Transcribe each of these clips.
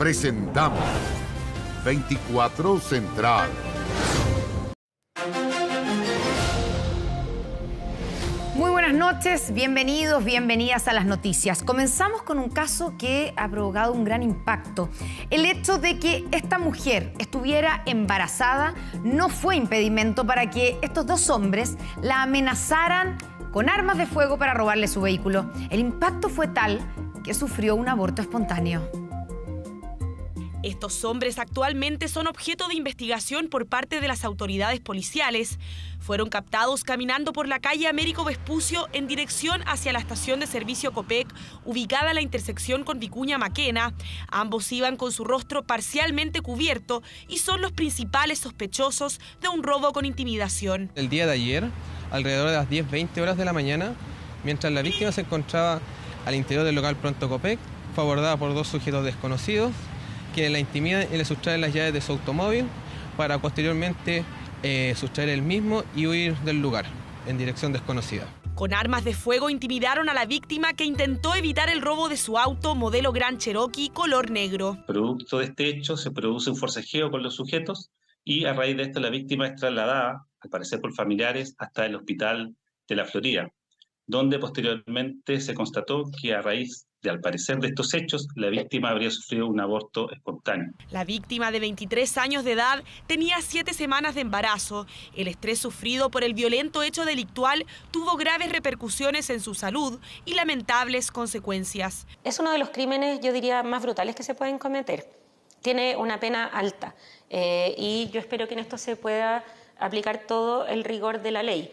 presentamos 24 Central. Muy buenas noches, bienvenidos, bienvenidas a las noticias. Comenzamos con un caso que ha provocado un gran impacto. El hecho de que esta mujer estuviera embarazada no fue impedimento para que estos dos hombres la amenazaran con armas de fuego para robarle su vehículo. El impacto fue tal que sufrió un aborto espontáneo. Estos hombres actualmente son objeto de investigación por parte de las autoridades policiales. Fueron captados caminando por la calle Américo Vespucio en dirección hacia la estación de servicio Copec, ubicada en la intersección con Vicuña Maquena. Ambos iban con su rostro parcialmente cubierto y son los principales sospechosos de un robo con intimidación. El día de ayer, alrededor de las 10-20 horas de la mañana, mientras la víctima se encontraba al interior del local Pronto Copec, fue abordada por dos sujetos desconocidos que la intimidan y le sustraen las llaves de su automóvil para posteriormente eh, sustraer el mismo y huir del lugar en dirección desconocida. Con armas de fuego intimidaron a la víctima que intentó evitar el robo de su auto modelo Gran Cherokee color negro. Producto de este hecho se produce un forcejeo con los sujetos y a raíz de esto la víctima es trasladada, al parecer por familiares, hasta el hospital de la Florida, donde posteriormente se constató que a raíz de, al parecer de estos hechos, la víctima habría sufrido un aborto espontáneo. La víctima de 23 años de edad tenía siete semanas de embarazo. El estrés sufrido por el violento hecho delictual tuvo graves repercusiones en su salud y lamentables consecuencias. Es uno de los crímenes, yo diría, más brutales que se pueden cometer. Tiene una pena alta eh, y yo espero que en esto se pueda aplicar todo el rigor de la ley.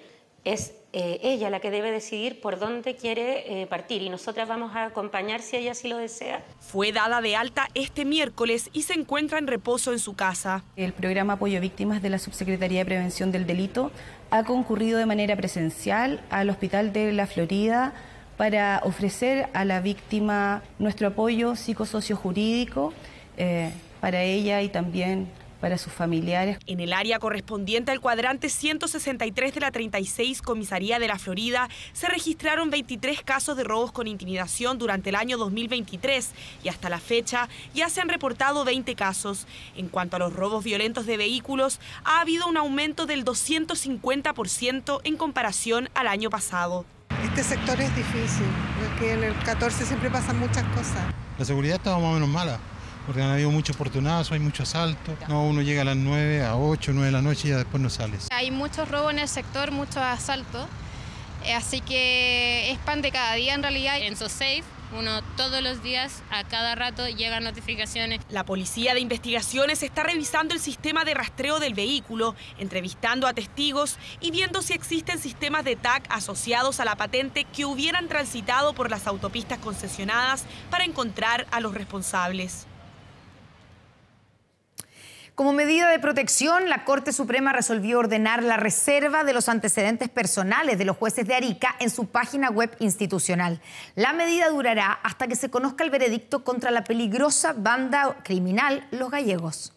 Es eh, ella la que debe decidir por dónde quiere eh, partir y nosotras vamos a acompañar si ella así lo desea. Fue dada de alta este miércoles y se encuentra en reposo en su casa. El programa Apoyo a Víctimas de la Subsecretaría de Prevención del Delito ha concurrido de manera presencial al Hospital de la Florida para ofrecer a la víctima nuestro apoyo psicosocio-jurídico eh, para ella y también para sus familiares. En el área correspondiente al cuadrante 163 de la 36 Comisaría de la Florida se registraron 23 casos de robos con intimidación durante el año 2023 y hasta la fecha ya se han reportado 20 casos. En cuanto a los robos violentos de vehículos, ha habido un aumento del 250% en comparación al año pasado. Este sector es difícil, porque en el 14 siempre pasan muchas cosas. La seguridad está más o menos mala porque han habido muchos oportunazos, hay mucho asalto. No, uno llega a las 9, a 8, 9 de la noche y ya después no sales. Hay muchos robos en el sector, muchos asaltos, eh, así que es pan de cada día en realidad. En SoSafe uno todos los días, a cada rato llegan notificaciones. La Policía de Investigaciones está revisando el sistema de rastreo del vehículo, entrevistando a testigos y viendo si existen sistemas de TAC asociados a la patente que hubieran transitado por las autopistas concesionadas para encontrar a los responsables. Como medida de protección, la Corte Suprema resolvió ordenar la reserva de los antecedentes personales de los jueces de Arica en su página web institucional. La medida durará hasta que se conozca el veredicto contra la peligrosa banda criminal Los Gallegos.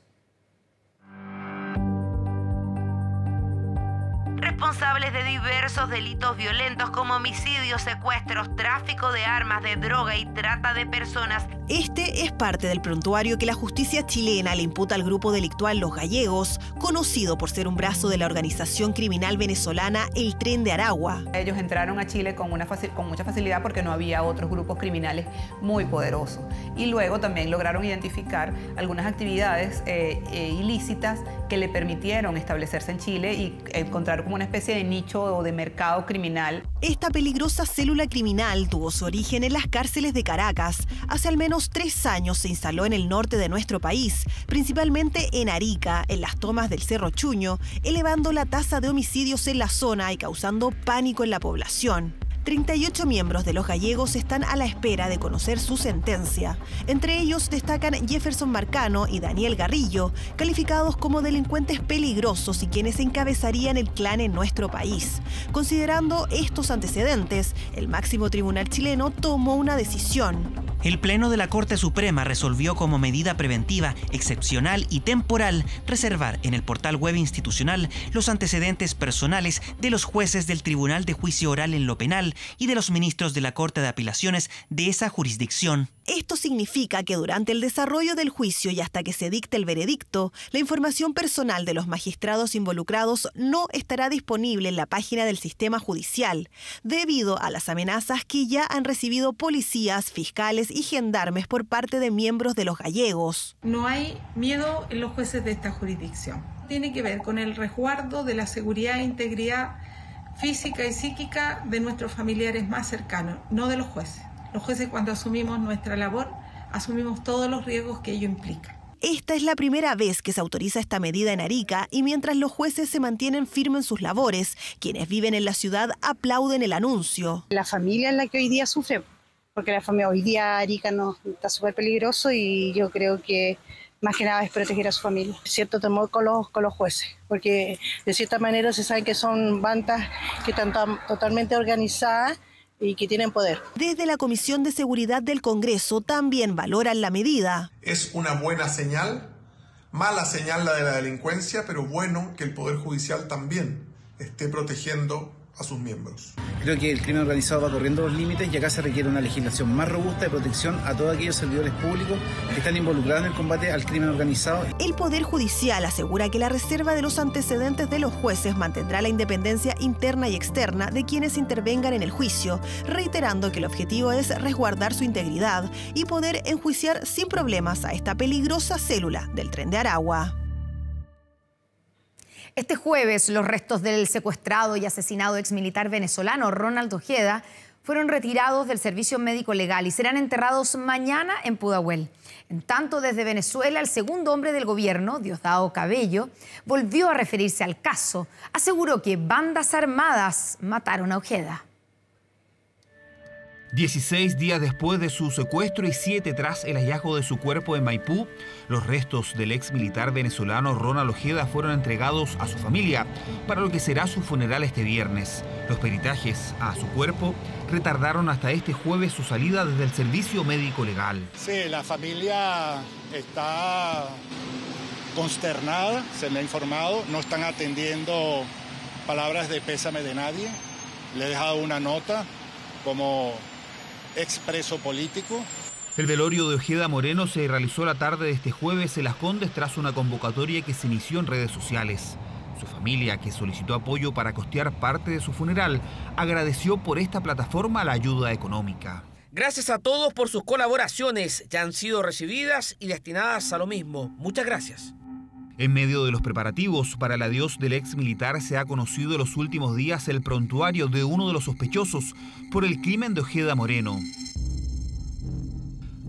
Responsables de diversos delitos violentos como homicidios, secuestros, tráfico de armas, de droga y trata de personas. Este es parte del prontuario que la justicia chilena le imputa al grupo delictual Los Gallegos, conocido por ser un brazo de la organización criminal venezolana El Tren de Aragua. Ellos entraron a Chile con, una con mucha facilidad porque no había otros grupos criminales muy poderosos. Y luego también lograron identificar algunas actividades eh, eh, ilícitas que le permitieron establecerse en Chile y encontrar una especie de nicho o de mercado criminal. Esta peligrosa célula criminal tuvo su origen en las cárceles de Caracas. Hace al menos tres años se instaló en el norte de nuestro país, principalmente en Arica, en las tomas del Cerro Chuño, elevando la tasa de homicidios en la zona y causando pánico en la población. 38 miembros de los gallegos están a la espera de conocer su sentencia. Entre ellos destacan Jefferson Marcano y Daniel Garrillo, calificados como delincuentes peligrosos y quienes encabezarían el clan en nuestro país. Considerando estos antecedentes, el máximo tribunal chileno tomó una decisión. El Pleno de la Corte Suprema resolvió como medida preventiva, excepcional y temporal reservar en el portal web institucional los antecedentes personales de los jueces del Tribunal de Juicio Oral en lo Penal y de los ministros de la Corte de Apelaciones de esa jurisdicción. Esto significa que durante el desarrollo del juicio y hasta que se dicte el veredicto, la información personal de los magistrados involucrados no estará disponible en la página del sistema judicial, debido a las amenazas que ya han recibido policías, fiscales y gendarmes por parte de miembros de los gallegos. No hay miedo en los jueces de esta jurisdicción. Tiene que ver con el resguardo de la seguridad e integridad física y psíquica de nuestros familiares más cercanos, no de los jueces. Los jueces cuando asumimos nuestra labor, asumimos todos los riesgos que ello implica. Esta es la primera vez que se autoriza esta medida en Arica y mientras los jueces se mantienen firmes en sus labores, quienes viven en la ciudad aplauden el anuncio. La familia es la que hoy día sufre, porque la familia hoy día Arica no, está súper peligroso y yo creo que más que nada es proteger a su familia. Cierto temor con los, con los jueces, porque de cierta manera se sabe que son bandas que están totalmente organizadas y que tienen poder. Desde la Comisión de Seguridad del Congreso también valoran la medida. Es una buena señal, mala señal la de la delincuencia, pero bueno que el Poder Judicial también esté protegiendo a sus miembros. Creo que el crimen organizado va corriendo los límites y acá se requiere una legislación más robusta de protección a todos aquellos servidores públicos que están involucrados en el combate al crimen organizado. El Poder Judicial asegura que la reserva de los antecedentes de los jueces mantendrá la independencia interna y externa de quienes intervengan en el juicio, reiterando que el objetivo es resguardar su integridad y poder enjuiciar sin problemas a esta peligrosa célula del tren de Aragua. Este jueves, los restos del secuestrado y asesinado exmilitar venezolano Ronald Ojeda fueron retirados del servicio médico legal y serán enterrados mañana en Pudahuel. En tanto, desde Venezuela, el segundo hombre del gobierno, Diosdado Cabello, volvió a referirse al caso. Aseguró que bandas armadas mataron a Ojeda. 16 días después de su secuestro y 7 tras el hallazgo de su cuerpo en Maipú, los restos del ex militar venezolano Ronald Ojeda fueron entregados a su familia para lo que será su funeral este viernes. Los peritajes a su cuerpo retardaron hasta este jueves su salida desde el servicio médico legal. Sí, la familia está consternada, se me ha informado, no están atendiendo palabras de pésame de nadie. Le he dejado una nota como expreso político. El velorio de Ojeda Moreno se realizó la tarde de este jueves en Las Condes tras una convocatoria que se inició en redes sociales. Su familia, que solicitó apoyo para costear parte de su funeral, agradeció por esta plataforma la ayuda económica. Gracias a todos por sus colaboraciones, ya han sido recibidas y destinadas a lo mismo. Muchas gracias. En medio de los preparativos para el adiós del ex militar se ha conocido en los últimos días el prontuario de uno de los sospechosos por el crimen de Ojeda Moreno.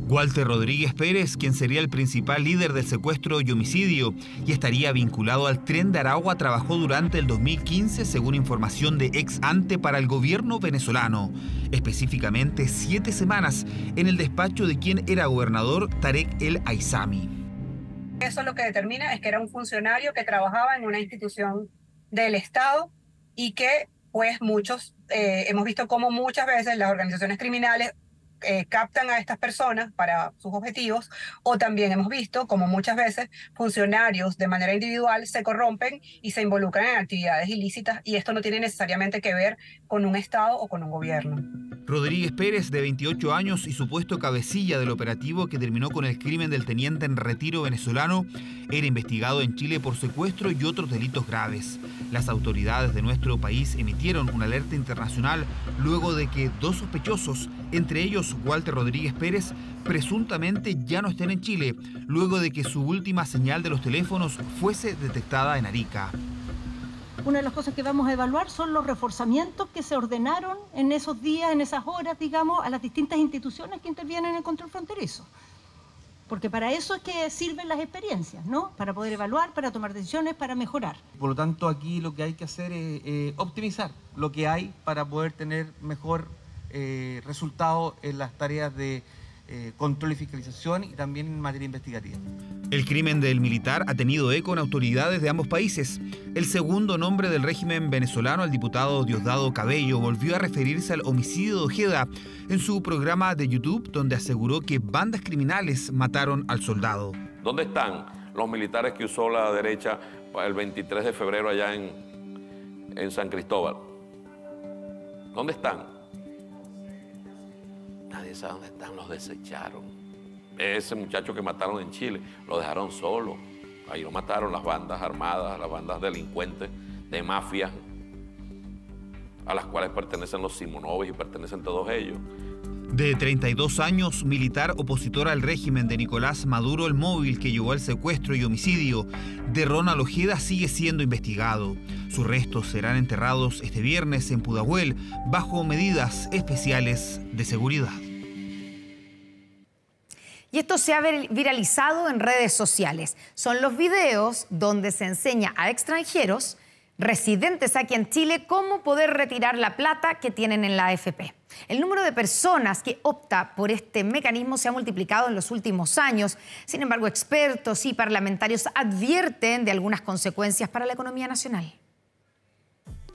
Walter Rodríguez Pérez, quien sería el principal líder del secuestro y homicidio y estaría vinculado al tren de Aragua, trabajó durante el 2015 según información de ex ante para el gobierno venezolano, específicamente siete semanas en el despacho de quien era gobernador Tarek El Aizami. Eso lo que determina es que era un funcionario que trabajaba en una institución del Estado y que pues muchos, eh, hemos visto cómo muchas veces las organizaciones criminales eh, captan a estas personas para sus objetivos, o también hemos visto como muchas veces funcionarios de manera individual se corrompen y se involucran en actividades ilícitas y esto no tiene necesariamente que ver con un Estado o con un gobierno. Rodríguez Pérez, de 28 años y supuesto cabecilla del operativo que terminó con el crimen del teniente en retiro venezolano, era investigado en Chile por secuestro y otros delitos graves. Las autoridades de nuestro país emitieron una alerta internacional luego de que dos sospechosos, entre ellos Walter Rodríguez Pérez, presuntamente ya no estén en Chile, luego de que su última señal de los teléfonos fuese detectada en Arica. Una de las cosas que vamos a evaluar son los reforzamientos que se ordenaron en esos días, en esas horas, digamos, a las distintas instituciones que intervienen en el control fronterizo. Porque para eso es que sirven las experiencias, ¿no? Para poder evaluar, para tomar decisiones, para mejorar. Por lo tanto, aquí lo que hay que hacer es eh, optimizar lo que hay para poder tener mejor eh, resultados en las tareas de eh, control y fiscalización y también en materia investigativa. El crimen del militar ha tenido eco en autoridades de ambos países. El segundo nombre del régimen venezolano, el diputado Diosdado Cabello, volvió a referirse al homicidio de Ojeda en su programa de YouTube, donde aseguró que bandas criminales mataron al soldado. ¿Dónde están los militares que usó la derecha el 23 de febrero allá en, en San Cristóbal? ¿Dónde están? Nadie sabe dónde están, los desecharon. ese muchacho que mataron en Chile, lo dejaron solo. Ahí lo mataron las bandas armadas, las bandas delincuentes de mafia, a las cuales pertenecen los Simonovis y pertenecen todos ellos. De 32 años, militar opositor al régimen de Nicolás Maduro, el móvil que llevó al secuestro y homicidio de Ronald Ojeda sigue siendo investigado. Sus restos serán enterrados este viernes en Pudahuel bajo medidas especiales de seguridad. Y esto se ha viralizado en redes sociales. Son los videos donde se enseña a extranjeros residentes aquí en Chile cómo poder retirar la plata que tienen en la AFP. El número de personas que opta por este mecanismo se ha multiplicado en los últimos años. Sin embargo, expertos y parlamentarios advierten de algunas consecuencias para la economía nacional.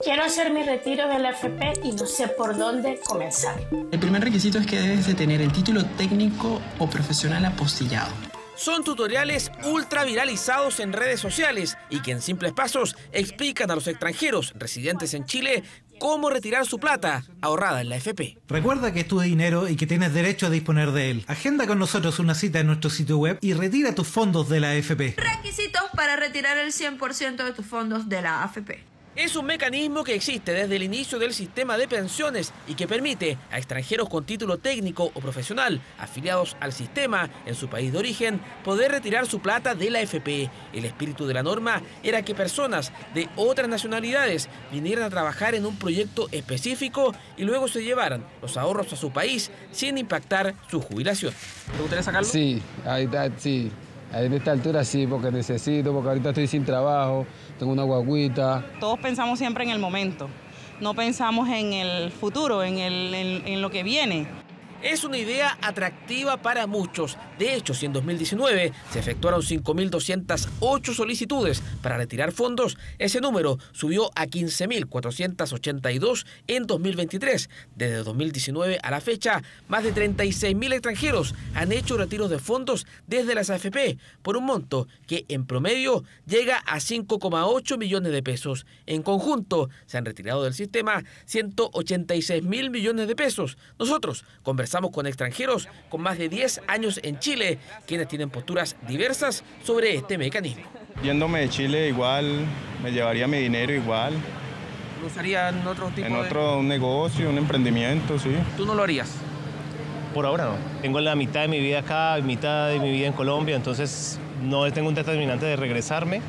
Quiero hacer mi retiro de la AFP y no sé por dónde comenzar. El primer requisito es que debes de tener el título técnico o profesional apostillado. Son tutoriales ultra viralizados en redes sociales y que en simples pasos explican a los extranjeros residentes en Chile cómo retirar su plata ahorrada en la FP. Recuerda que es tu dinero y que tienes derecho a disponer de él. Agenda con nosotros una cita en nuestro sitio web y retira tus fondos de la AFP. Requisitos para retirar el 100% de tus fondos de la AFP. Es un mecanismo que existe desde el inicio del sistema de pensiones y que permite a extranjeros con título técnico o profesional afiliados al sistema en su país de origen poder retirar su plata de la FP. El espíritu de la norma era que personas de otras nacionalidades vinieran a trabajar en un proyecto específico y luego se llevaran los ahorros a su país sin impactar su jubilación. ¿Te gustaría sacarlo? Sí, sí. En esta altura sí, porque necesito, porque ahorita estoy sin trabajo tengo una guaguita. Todos pensamos siempre en el momento, no pensamos en el futuro, en, el, en lo que viene. Es una idea atractiva para muchos. De hecho, si en 2019 se efectuaron 5.208 solicitudes para retirar fondos, ese número subió a 15.482 en 2023. Desde 2019 a la fecha, más de 36.000 extranjeros han hecho retiros de fondos desde las AFP por un monto que en promedio llega a 5,8 millones de pesos. En conjunto, se han retirado del sistema 186 mil millones de pesos. Nosotros conversamos Conversamos con extranjeros con más de 10 años en Chile, quienes tienen posturas diversas sobre este mecanismo. Yéndome de Chile igual, me llevaría mi dinero igual. ¿Lo usaría en otro tipo En otro un negocio, un emprendimiento, sí. ¿Tú no lo harías? Por ahora no. Tengo la mitad de mi vida acá, mitad de mi vida en Colombia, entonces no tengo un determinante de regresarme.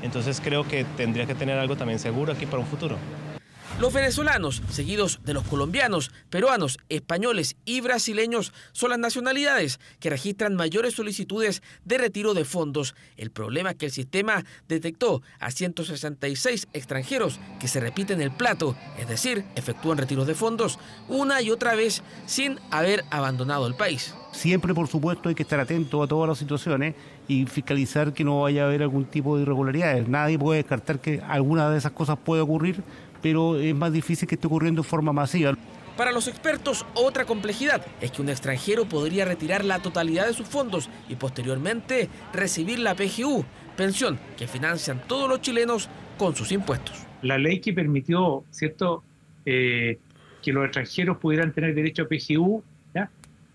Entonces creo que tendría que tener algo también seguro aquí para un futuro. Los venezolanos, seguidos de los colombianos, peruanos, españoles y brasileños, son las nacionalidades que registran mayores solicitudes de retiro de fondos. El problema es que el sistema detectó a 166 extranjeros que se repiten el plato, es decir, efectúan retiros de fondos una y otra vez sin haber abandonado el país. Siempre, por supuesto, hay que estar atento a todas las situaciones y fiscalizar que no vaya a haber algún tipo de irregularidades. Nadie puede descartar que alguna de esas cosas pueda ocurrir pero es más difícil que esté ocurriendo de forma masiva. Para los expertos, otra complejidad es que un extranjero podría retirar la totalidad de sus fondos y posteriormente recibir la PGU, pensión que financian todos los chilenos con sus impuestos. La ley que permitió, ¿cierto?, eh, que los extranjeros pudieran tener derecho a PGU,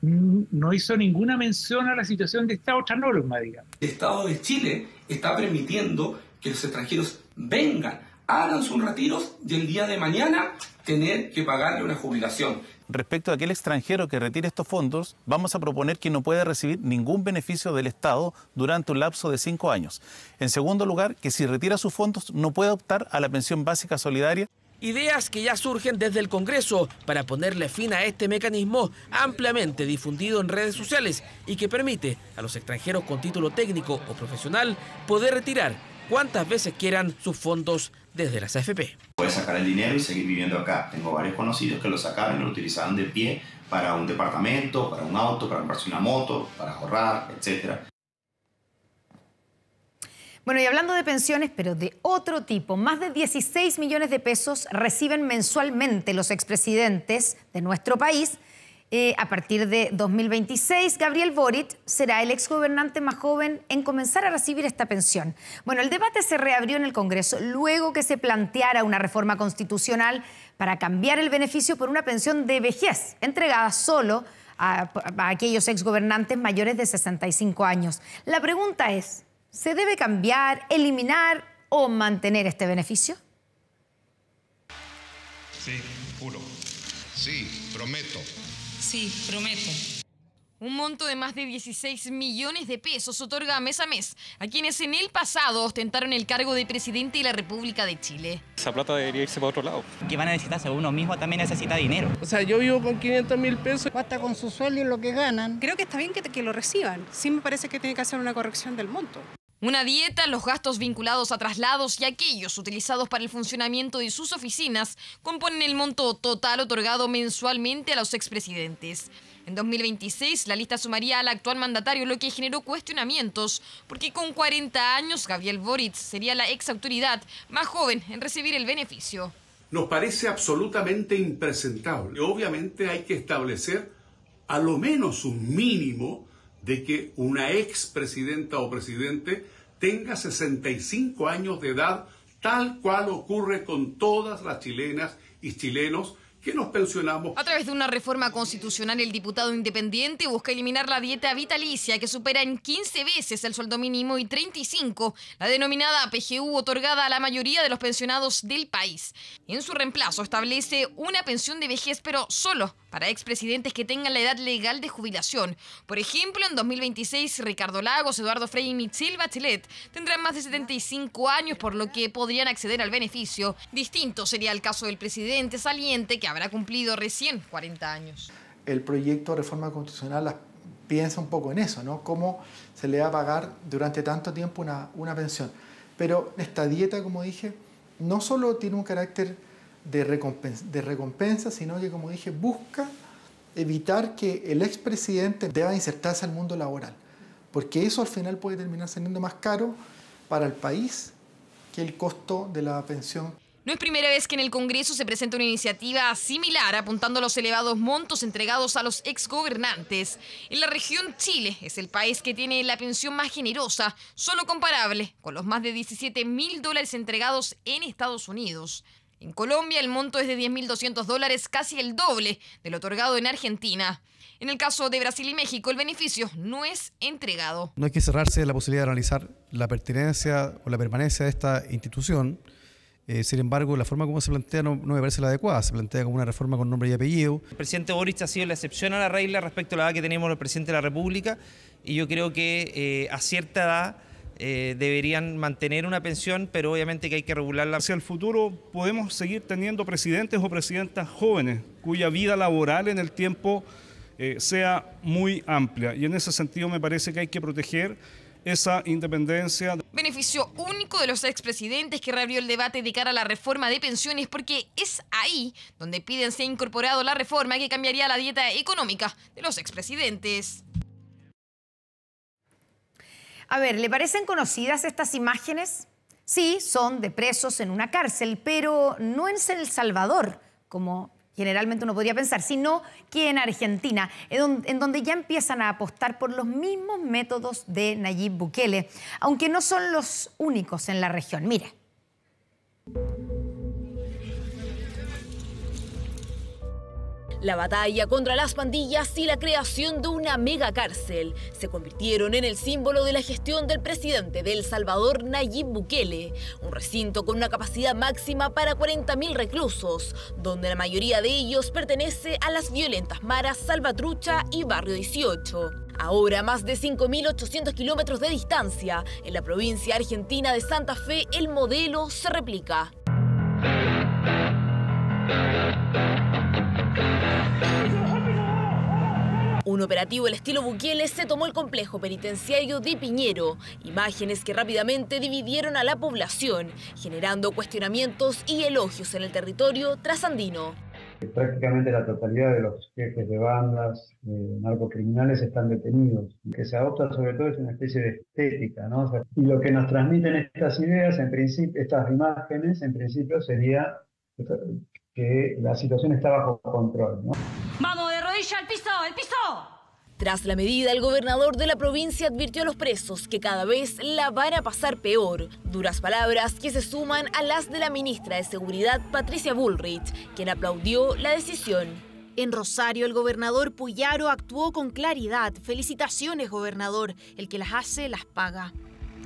no hizo ninguna mención a la situación de esta otra norma, digamos. El Estado de Chile está permitiendo que los extranjeros vengan hagan sus retiros y el día de mañana tener que pagarle una jubilación. Respecto a aquel extranjero que retire estos fondos, vamos a proponer que no puede recibir ningún beneficio del Estado durante un lapso de cinco años. En segundo lugar, que si retira sus fondos no puede optar a la pensión básica solidaria. Ideas que ya surgen desde el Congreso para ponerle fin a este mecanismo ampliamente difundido en redes sociales y que permite a los extranjeros con título técnico o profesional poder retirar cuantas veces quieran sus fondos desde las AFP. Puedes sacar el dinero y seguir viviendo acá. Tengo varios conocidos que lo sacaron y lo utilizaban de pie para un departamento, para un auto, para comprarse una moto, para ahorrar, etc. Bueno, y hablando de pensiones, pero de otro tipo, más de 16 millones de pesos reciben mensualmente los expresidentes de nuestro país eh, a partir de 2026, Gabriel Boric será el exgobernante más joven en comenzar a recibir esta pensión. Bueno, el debate se reabrió en el Congreso luego que se planteara una reforma constitucional para cambiar el beneficio por una pensión de vejez, entregada solo a, a aquellos exgobernantes mayores de 65 años. La pregunta es, ¿se debe cambiar, eliminar o mantener este beneficio? Sí, juro. Sí, prometo. Sí, prometo. Un monto de más de 16 millones de pesos otorga mes a mes a quienes en el pasado ostentaron el cargo de presidente de la República de Chile. Esa plata debería irse para otro lado. Que van a necesitarse uno mismo también necesita dinero. O sea, yo vivo con 500 mil pesos. Basta con su sueldo y lo que ganan. Creo que está bien que, que lo reciban. Sí me parece que tiene que hacer una corrección del monto. Una dieta, los gastos vinculados a traslados y aquellos utilizados para el funcionamiento de sus oficinas componen el monto total otorgado mensualmente a los expresidentes. En 2026, la lista sumaría al actual mandatario, lo que generó cuestionamientos, porque con 40 años, Gabriel Boric sería la ex autoridad más joven en recibir el beneficio. Nos parece absolutamente impresentable. Obviamente hay que establecer a lo menos un mínimo de que una ex presidenta o presidente tenga 65 años de edad, tal cual ocurre con todas las chilenas y chilenos que nos pensionamos. A través de una reforma constitucional, el diputado independiente busca eliminar la dieta vitalicia, que supera en 15 veces el sueldo mínimo y 35 la denominada PGU otorgada a la mayoría de los pensionados del país. En su reemplazo establece una pensión de vejez, pero solo para expresidentes que tengan la edad legal de jubilación. Por ejemplo, en 2026, Ricardo Lagos, Eduardo Frei y Michelle Bachelet tendrán más de 75 años, por lo que podrían acceder al beneficio. Distinto sería el caso del presidente saliente, que habrá cumplido recién 40 años. El proyecto de reforma constitucional piensa un poco en eso, ¿no? Cómo se le va a pagar durante tanto tiempo una, una pensión. Pero esta dieta, como dije, no solo tiene un carácter de recompensa, de recompensa, sino que, como dije, busca evitar que el expresidente deba insertarse al mundo laboral, porque eso al final puede terminar siendo más caro para el país que el costo de la pensión. No es primera vez que en el Congreso se presenta una iniciativa similar apuntando a los elevados montos entregados a los exgobernantes. En la región Chile es el país que tiene la pensión más generosa, solo comparable con los más de 17 mil dólares entregados en Estados Unidos. En Colombia el monto es de 10.200 dólares, casi el doble del otorgado en Argentina. En el caso de Brasil y México, el beneficio no es entregado. No hay que cerrarse la posibilidad de analizar la pertinencia o la permanencia de esta institución. Eh, sin embargo, la forma como se plantea no, no, me parece la adecuada. Se plantea como una reforma con nombre y apellido. El presidente Boric ha sido la excepción a la regla respecto a la edad que tenemos el presidente de la República y yo creo que eh, a cierta edad eh, deberían mantener una pensión, pero obviamente que hay que regularla. Hacia el futuro podemos seguir teniendo presidentes o presidentas jóvenes cuya vida laboral en el tiempo eh, sea muy amplia y en ese sentido me parece que hay que proteger esa independencia. Beneficio único de los expresidentes que reabrió el debate de cara a la reforma de pensiones porque es ahí donde piden se ha incorporado la reforma que cambiaría la dieta económica de los expresidentes. A ver, ¿le parecen conocidas estas imágenes? Sí, son de presos en una cárcel, pero no en El Salvador, como generalmente uno podría pensar, sino que en Argentina, en donde ya empiezan a apostar por los mismos métodos de Nayib Bukele, aunque no son los únicos en la región. Mire. La batalla contra las pandillas y la creación de una mega cárcel se convirtieron en el símbolo de la gestión del presidente de El Salvador, Nayib Bukele, un recinto con una capacidad máxima para 40.000 reclusos, donde la mayoría de ellos pertenece a las violentas maras Salvatrucha y Barrio 18. Ahora, más de 5.800 kilómetros de distancia, en la provincia argentina de Santa Fe, el modelo se replica. Un operativo del estilo Bukele se tomó el complejo penitenciario de Piñero, imágenes que rápidamente dividieron a la población, generando cuestionamientos y elogios en el territorio trasandino. Prácticamente la totalidad de los jefes de bandas eh, narcocriminales están detenidos. Lo que se adopta sobre todo es una especie de estética, ¿no? y lo que nos transmiten estas ideas, en principio, estas imágenes, en principio sería que la situación está bajo control. ¿no? ¡Vamos de rodilla al piso, al piso! Tras la medida, el gobernador de la provincia advirtió a los presos que cada vez la van a pasar peor. Duras palabras que se suman a las de la ministra de Seguridad, Patricia Bullrich, quien aplaudió la decisión. En Rosario, el gobernador Puyaro actuó con claridad. Felicitaciones, gobernador. El que las hace, las paga.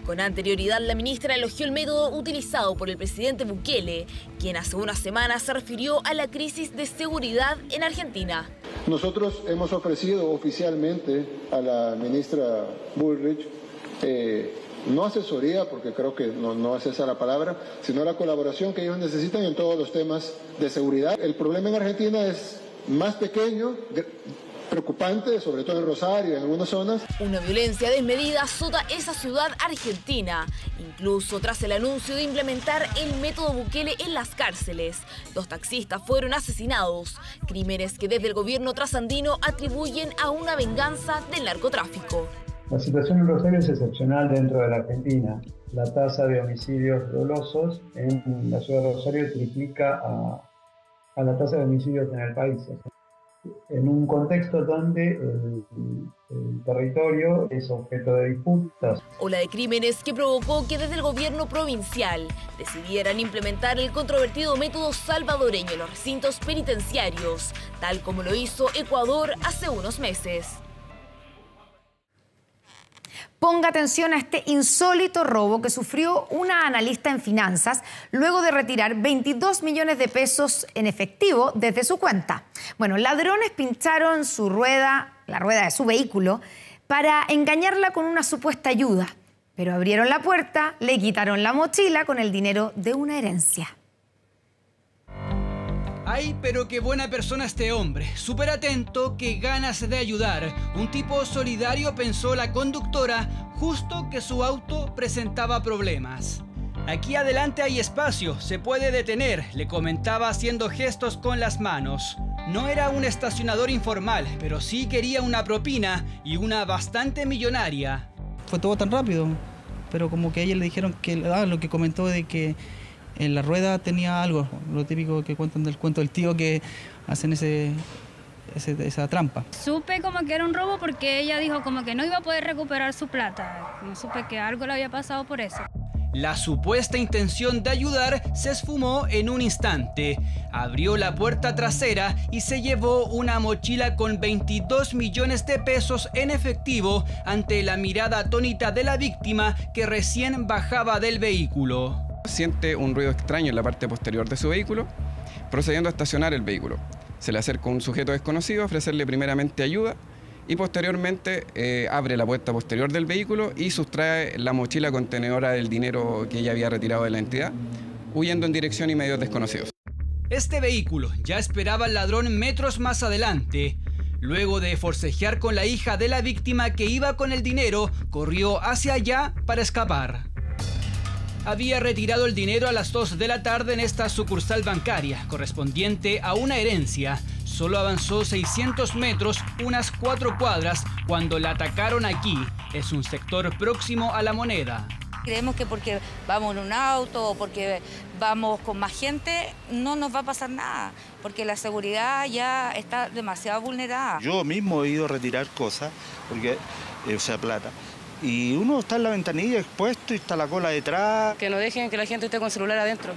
Con anterioridad, la ministra elogió el método utilizado por el presidente Bukele, quien hace unas semanas se refirió a la crisis de seguridad en Argentina. Nosotros hemos ofrecido oficialmente a la ministra Bullrich eh, no asesoría, porque creo que no, no es esa la palabra, sino la colaboración que ellos necesitan en todos los temas de seguridad. El problema en Argentina es más pequeño, preocupante, sobre todo en Rosario y en algunas zonas. Una violencia desmedida azota esa ciudad argentina, incluso tras el anuncio de implementar el método Bukele en las cárceles. Dos taxistas fueron asesinados, crímenes que desde el gobierno trasandino atribuyen a una venganza del narcotráfico. La situación en Rosario es excepcional dentro de la Argentina. La tasa de homicidios dolosos en la ciudad de Rosario triplica a, a la tasa de homicidios en el país en un contexto donde el, territorio es objeto de disputas. Ola de crímenes que provocó que desde el gobierno provincial decidieran implementar el controvertido método salvadoreño en los recintos penitenciarios, tal como lo hizo Ecuador hace unos meses. Ponga atención a este insólito robo que sufrió una analista en finanzas luego de retirar 22 millones de pesos en efectivo desde su cuenta. Bueno, ladrones pincharon su rueda, la rueda de su vehículo, para engañarla con una supuesta ayuda. Pero abrieron la puerta, le quitaron la mochila con el dinero de una herencia. Ay, pero qué buena persona este hombre. Súper atento, qué ganas de ayudar. Un tipo solidario pensó la conductora justo que su auto presentaba problemas. Aquí adelante hay espacio, se puede detener, le comentaba haciendo gestos con las manos. No era un estacionador informal, pero sí quería una propina y una bastante millonaria. Fue todo tan rápido, pero como que a ella le dijeron que ah, lo que comentó de que en la rueda tenía algo, lo típico que cuentan del cuento del tío que hacen ese, esa trampa. Supe como que era un robo porque ella dijo como que no iba a poder recuperar su plata. No supe que algo le había pasado por eso. La supuesta intención de ayudar se esfumó en un instante. Abrió la puerta trasera y se llevó una mochila con 22 millones de pesos en efectivo ante la mirada atónita de la víctima que recién bajaba del vehículo. Siente un ruido extraño en la parte posterior de su vehículo, procediendo a estacionar el vehículo. Se le acerca un sujeto desconocido ofrecerle primeramente ayuda y posteriormente eh, abre la puerta posterior del vehículo y sustrae la mochila contenedora del dinero que ella había retirado de la entidad, huyendo en dirección y medios desconocidos. Este vehículo ya esperaba al ladrón metros más adelante. Luego de forcejear con la hija de la víctima que iba con el dinero, corrió hacia allá para escapar había retirado el dinero a las 2 de la tarde en esta sucursal bancaria, correspondiente a una herencia. Solo avanzó 600 metros, unas cuatro cuadras, cuando la atacaron aquí. Es un sector próximo a la moneda. Creemos que porque vamos en un auto o porque vamos con más gente, no nos va a pasar nada, porque la seguridad ya está demasiado vulnerada. Yo mismo he ido a retirar cosas, porque, eh, o sea, plata, y uno está en la ventanilla expuesto y está la cola detrás. Que no dejen que la gente esté con celular adentro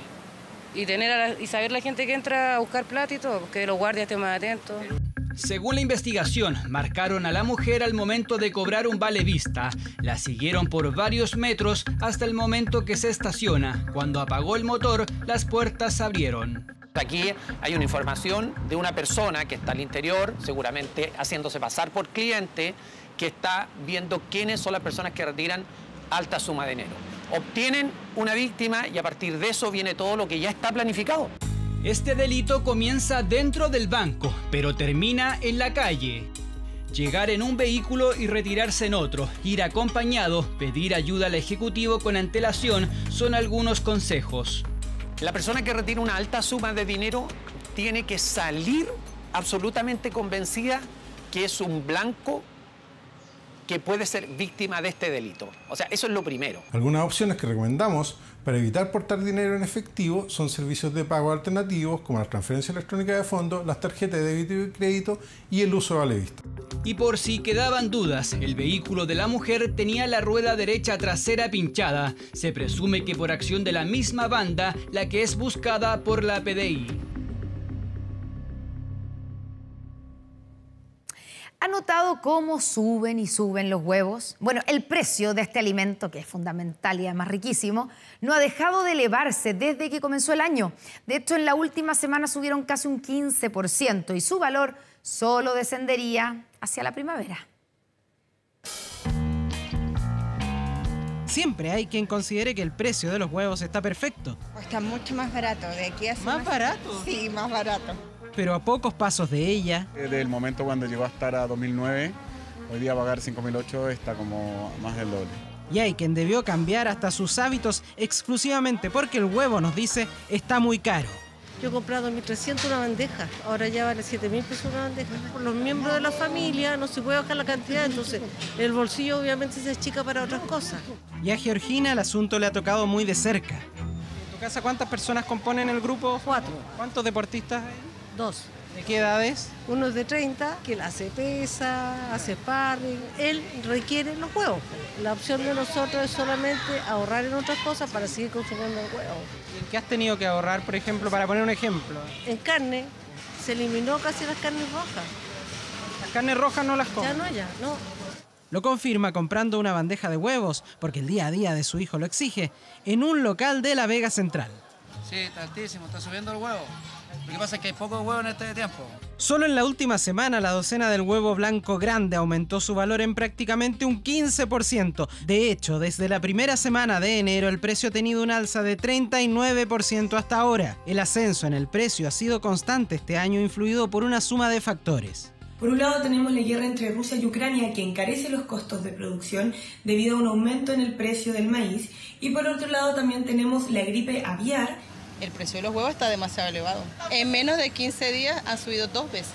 y, tener y saber la gente que entra a buscar plata y todo, que los guardias estén más atentos. Según la investigación, marcaron a la mujer al momento de cobrar un vale vista. La siguieron por varios metros hasta el momento que se estaciona. Cuando apagó el motor, las puertas se abrieron. Aquí hay una información de una persona que está al interior, seguramente haciéndose pasar por cliente, que está viendo quiénes son las personas que retiran alta suma de dinero. Obtienen una víctima y a partir de eso viene todo lo que ya está planificado. Este delito comienza dentro del banco, pero termina en la calle. Llegar en un vehículo y retirarse en otro, ir acompañado, pedir ayuda al ejecutivo con antelación son algunos consejos. La persona que retira una alta suma de dinero tiene que salir absolutamente convencida que es un blanco que puede ser víctima de este delito. O sea, eso es lo primero. Algunas opciones que recomendamos para evitar portar dinero en efectivo son servicios de pago alternativos como la transferencia electrónica de fondos, las tarjetas de débito y crédito y el uso de vale vista. Y por si quedaban dudas, el vehículo de la mujer tenía la rueda derecha trasera pinchada. Se presume que por acción de la misma banda, la que es buscada por la PDI. ¿Ha notado cómo suben y suben los huevos? Bueno, el precio de este alimento, que es fundamental y además riquísimo, no ha dejado de elevarse desde que comenzó el año. De hecho, en la última semana subieron casi un 15% y su valor solo descendería hacia la primavera. Siempre hay quien considere que el precio de los huevos está perfecto. Está mucho más barato. De aquí a ¿Más barato? Sí, más barato. Pero a pocos pasos de ella, Desde el momento cuando llegó a estar a 2009, hoy día pagar 5.008 está como más del doble. y hay quien debió cambiar hasta sus hábitos exclusivamente porque el huevo, nos dice, está muy caro. Yo he comprado 1.300 una bandeja, ahora ya vale 7.000 pesos una bandeja. Por los miembros de la familia no se puede bajar la cantidad, entonces el bolsillo obviamente se achica para otras cosas. Y a Georgina el asunto le ha tocado muy de cerca. ¿En tu casa cuántas personas componen el grupo? Cuatro. ¿Cuántos deportistas hay? Dos. ¿De qué edades? Uno es de 30, que él hace pesa, hace sparring, él requiere los huevos. La opción de nosotros es solamente ahorrar en otras cosas para seguir consumiendo el huevo. ¿Y en qué has tenido que ahorrar, por ejemplo, para poner un ejemplo? En carne se eliminó casi las carnes rojas. Las carnes rojas no las come. Ya no, ya, no. Lo confirma comprando una bandeja de huevos, porque el día a día de su hijo lo exige, en un local de la Vega Central. Sí, está altísimo, está subiendo el huevo. Lo que pasa es que hay poco huevo en este tiempo. Solo en la última semana la docena del huevo blanco grande aumentó su valor en prácticamente un 15%. De hecho, desde la primera semana de enero el precio ha tenido un alza de 39% hasta ahora. El ascenso en el precio ha sido constante este año influido por una suma de factores. Por un lado tenemos la guerra entre Rusia y Ucrania que encarece los costos de producción debido a un aumento en el precio del maíz y por otro lado también tenemos la gripe aviar El precio de los huevos está demasiado elevado. En menos de 15 días han subido dos veces.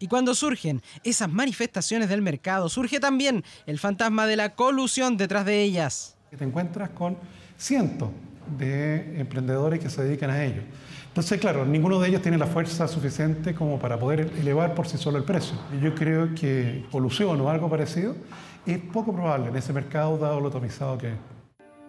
Y cuando surgen esas manifestaciones del mercado, surge también el fantasma de la colusión detrás de ellas. Te encuentras con cientos de emprendedores que se dedican a ello. Entonces, claro, ninguno de ellos tiene la fuerza suficiente como para poder elevar por sí solo el precio. Yo creo que colusión o algo parecido es poco probable en ese mercado dado lo atomizado que es.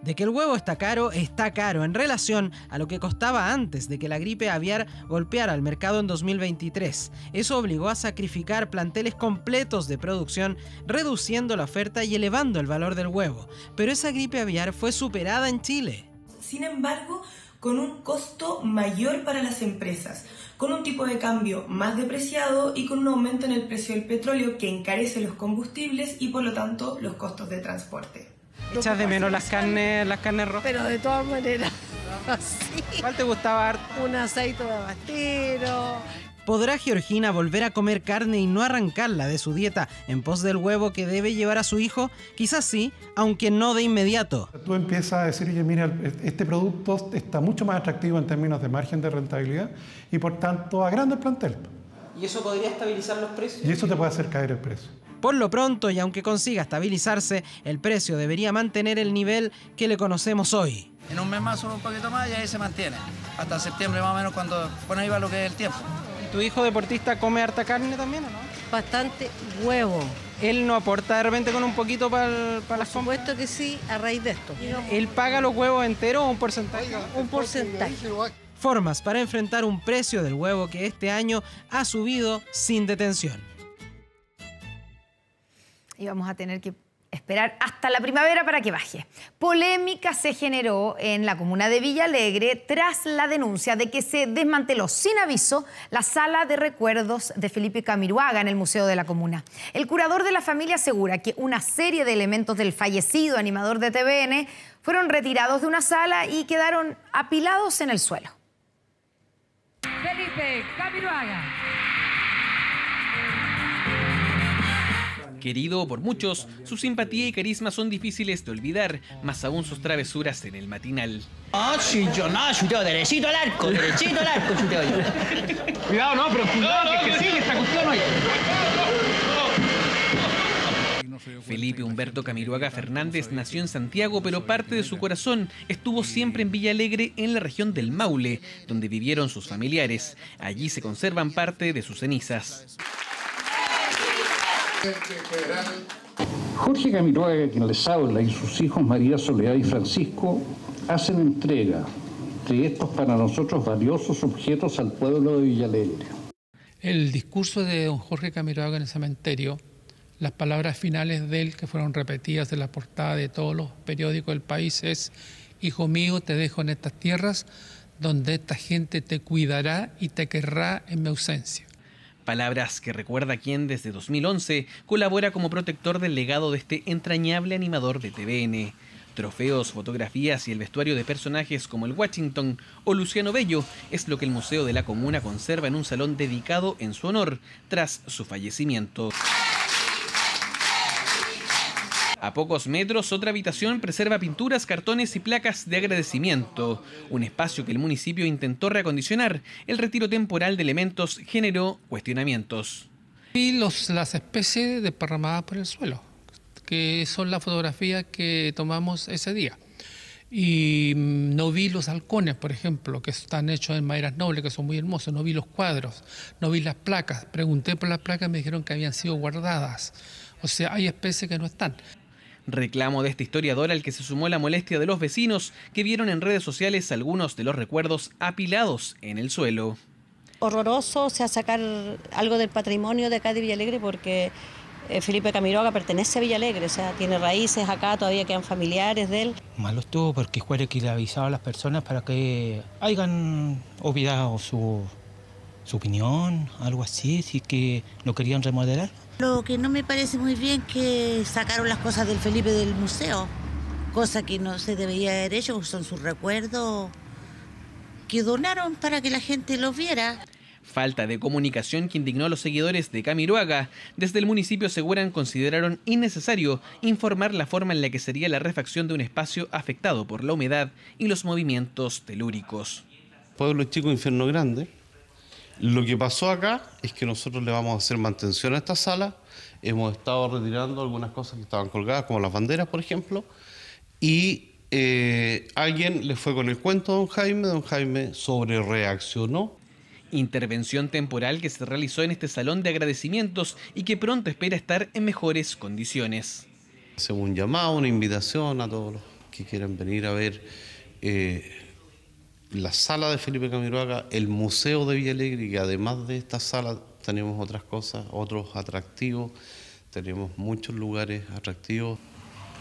De que el huevo está caro, está caro en relación a lo que costaba antes de que la gripe aviar golpeara al mercado en 2023. Eso obligó a sacrificar planteles completos de producción, reduciendo la oferta y elevando el valor del huevo. Pero esa gripe aviar fue superada en Chile. sin embargo, con un costo mayor para las empresas, con un tipo de cambio más depreciado y con un aumento en el precio del petróleo que encarece los combustibles y por lo tanto los costos de transporte. ¿Echas de menos las carnes, las carnes rojas? Pero de todas maneras, así. ¿Cuál te gustaba harto? Un aceite de abastero. ¿Podrá Georgina volver a comer carne y no arrancarla de su dieta en pos del huevo que debe llevar a su hijo? Quizás sí, aunque no de inmediato. Tú empiezas a decir, oye, mira, este producto está mucho más atractivo en términos de margen de rentabilidad y por tanto agranda el plantel. ¿Y eso podría estabilizar los precios? Y eso te puede hacer caer el precio. Por lo pronto, y aunque consiga estabilizarse, el precio debería mantener el nivel que le conocemos hoy. En un mes más sube un poquito más y ahí se mantiene. Hasta septiembre más o menos cuando pone ahí va lo que es el tiempo. ¿Tu hijo deportista come harta carne también o no? Bastante huevo. ¿Él no aporta de repente con un poquito para las Por supuesto que sí, a raíz de esto. ¿Él paga los huevos enteros o un porcentaje? Un porcentaje. Formas para enfrentar un precio del huevo que este año ha subido sin detención. Y vamos a tener que esperar hasta la primavera para que baje. Polémica se generó en la comuna de Villa Alegre tras la denuncia de que se desmanteló sin aviso la sala de recuerdos de Felipe Camiruaga en el Museo de la Comuna. El curador de la familia asegura que una serie de elementos del fallecido animador de TVN fueron retirados de una sala y quedaron apilados en el suelo. Felipe Camiruaga. Querido por muchos, su simpatía y carisma son difíciles de olvidar, más aún sus travesuras en el matinal. Ah, sí, yo no, chuteo derechito al arco, derechito al arco, chuteo yo. Cuidado, no, pero cuidado, que, que sigue esta cuestión hoy. Felipe Humberto Camiruaga Fernández nació en Santiago, pero parte de su corazón estuvo siempre en Villa Alegre, en la región del Maule, donde vivieron sus familiares. Allí se conservan parte de sus cenizas. Jorge Camiroaga, quien les habla, y sus hijos María Soledad y Francisco hacen entrega de estos para nosotros valiosos objetos al pueblo de Villalegre. El discurso de don Jorge Camiroaga en el cementerio, las palabras finales de él que fueron repetidas en la portada de todos los periódicos del país es, Hijo mío, te dejo en estas tierras donde esta gente te cuidará y te querrá en mi ausencia. Palabras que recuerda quien desde 2011 colabora como protector del legado de este entrañable animador de TVN. Trofeos, fotografías y el vestuario de personajes como el Washington o Luciano Bello es lo que el Museo de la Comuna conserva en un salón dedicado en su honor tras su fallecimiento. A pocos metros, otra habitación preserva pinturas, cartones y placas de agradecimiento. Un espacio que el municipio intentó reacondicionar. El retiro temporal de elementos generó cuestionamientos. Y los, las especies desparramadas por el suelo, que son las fotografías que tomamos ese día. Y mm, no vi los halcones, por ejemplo, que están hechos en maderas nobles, que son muy hermosos. No vi los cuadros, no vi las placas. Pregunté por las placas me dijeron que habían sido guardadas. O sea, hay especies que no están. Reclamo de este historiador al que se sumó la molestia de los vecinos que vieron en redes sociales algunos de los recuerdos apilados en el suelo. Horroroso, o sea, sacar algo del patrimonio de acá de Villalegre porque eh, Felipe Camiroaga pertenece a Villalegre, o sea, tiene raíces acá, todavía quedan familiares de él. Malo estuvo porque fue que le avisaba a las personas para que hayan olvidado su, su opinión, algo así, si que no querían remodelar. Lo que no me parece muy bien que sacaron las cosas del Felipe del museo, cosa que no se debería haber hecho, son sus recuerdos que donaron para que la gente los viera. Falta de comunicación que indignó a los seguidores de Camiroaga. Desde el municipio aseguran consideraron innecesario informar la forma en la que sería la refacción de un espacio afectado por la humedad y los movimientos telúricos. Pueblo Chico, Infierno Grande, lo que pasó acá es que nosotros le vamos a hacer mantención a esta sala. Hemos estado retirando algunas cosas que estaban colgadas, como las banderas, por ejemplo. Y eh, alguien le fue con el cuento a don Jaime. Don Jaime sobre reaccionó. Intervención temporal que se realizó en este salón de agradecimientos y que pronto espera estar en mejores condiciones. Según un llamado, una invitación a todos los que quieran venir a ver. Eh, la sala de Felipe Camiroaga, el Museo de Villalegre, y además de esta sala tenemos otras cosas, otros atractivos, tenemos muchos lugares atractivos.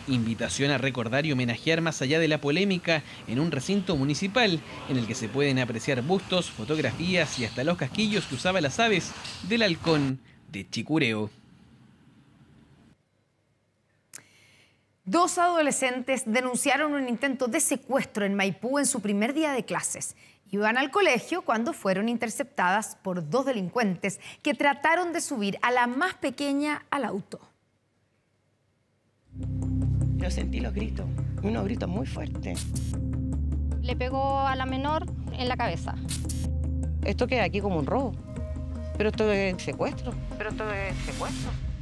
Invitación a recordar y homenajear más allá de la polémica en un recinto municipal en el que se pueden apreciar bustos, fotografías y hasta los casquillos que usaba las aves del halcón de Chicureo. Dos adolescentes denunciaron un intento de secuestro en Maipú en su primer día de clases. Iban al colegio cuando fueron interceptadas por dos delincuentes que trataron de subir a la más pequeña al auto. Yo sentí los gritos, unos gritos muy fuertes. Le pegó a la menor en la cabeza. Esto queda aquí como un robo, pero esto es secuestro, pero esto es secuestro.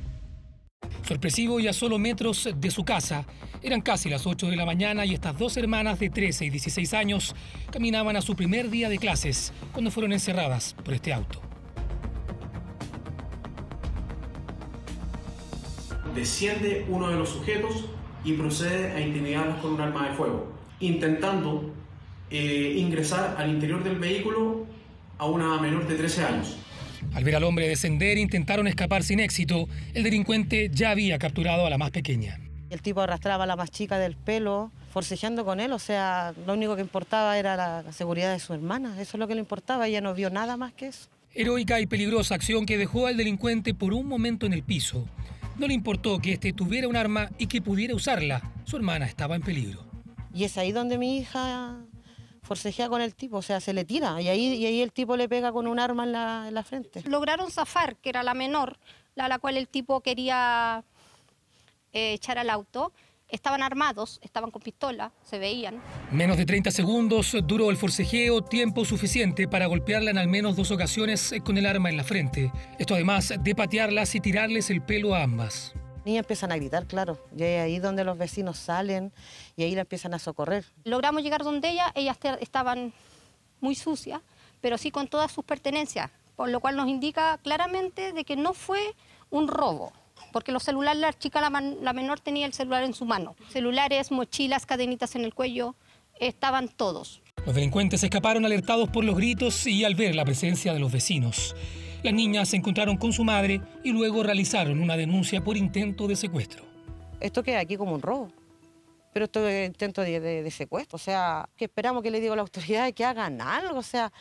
Sorpresivo y a solo metros de su casa. Eran casi las 8 de la mañana y estas dos hermanas de 13 y 16 años caminaban a su primer día de clases cuando fueron encerradas por este auto. Desciende uno de los sujetos y procede a intimidarlos con un arma de fuego, intentando eh, ingresar al interior del vehículo a una menor de 13 años. Al ver al hombre descender, intentaron escapar sin éxito. El delincuente ya había capturado a la más pequeña. El tipo arrastraba a la más chica del pelo, forcejeando con él, o sea, lo único que importaba era la seguridad de su hermana, eso es lo que le importaba, ella no vio nada más que eso. Heroica y peligrosa acción que dejó al delincuente por un momento en el piso. No le importó que éste tuviera un arma y que pudiera usarla. Su hermana estaba en peligro. Y es ahí donde mi hija forcejea con el tipo, o sea, se le tira y ahí, y ahí el tipo le pega con un arma en la, en la frente. Lograron zafar, que era la menor, a la cual el tipo quería eh, echar al auto. Estaban armados, estaban con pistola, se veían. Menos de 30 segundos duró el forcejeo, tiempo suficiente para golpearla en al menos dos ocasiones con el arma en la frente. Esto además de patearlas y tirarles el pelo a ambas niñas empiezan a gritar, claro. Y ahí donde los vecinos salen y ahí la empiezan a socorrer. Logramos llegar donde ella, ellas estaban muy sucias, pero sí con todas sus pertenencias, por lo cual nos indica claramente de que no fue un robo. Porque los celulares, la chica, la, la menor tenía el celular en su mano. Celulares, mochilas, cadenitas en el cuello, estaban todos. Los delincuentes escaparon alertados por los gritos y al ver la presencia de los vecinos. Las niñas se encontraron con su madre y luego realizaron una denuncia por intento de secuestro. Esto queda aquí como un robo, pero esto es intento de, de- de secuestro. O sea, que esperamos que le diga a la autoridad que hagan algo. O sea,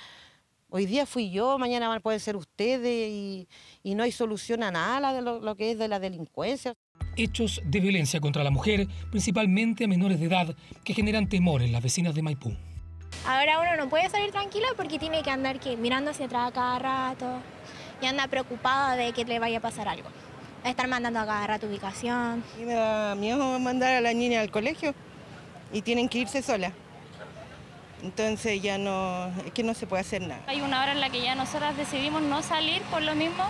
hoy día fui yo, mañana pueden ser ustedes y, y no hay solución a nada de lo, lo que es de la delincuencia. Hechos de violencia contra la mujer, principalmente a menores de edad, que generan temor en las vecinas de Maipú. Ahora uno no puede salir tranquila porque tiene que andar que mirando hacia atrás a cada rato y anda preocupado de que le vaya a pasar algo. Va a estar mandando a cada rato ubicación. Y me da miedo mandar a la niña al colegio y tienen que irse sola. Entonces ya no, es que no se puede hacer nada. Hay una hora en la que ya nosotras decidimos no salir por lo mismo.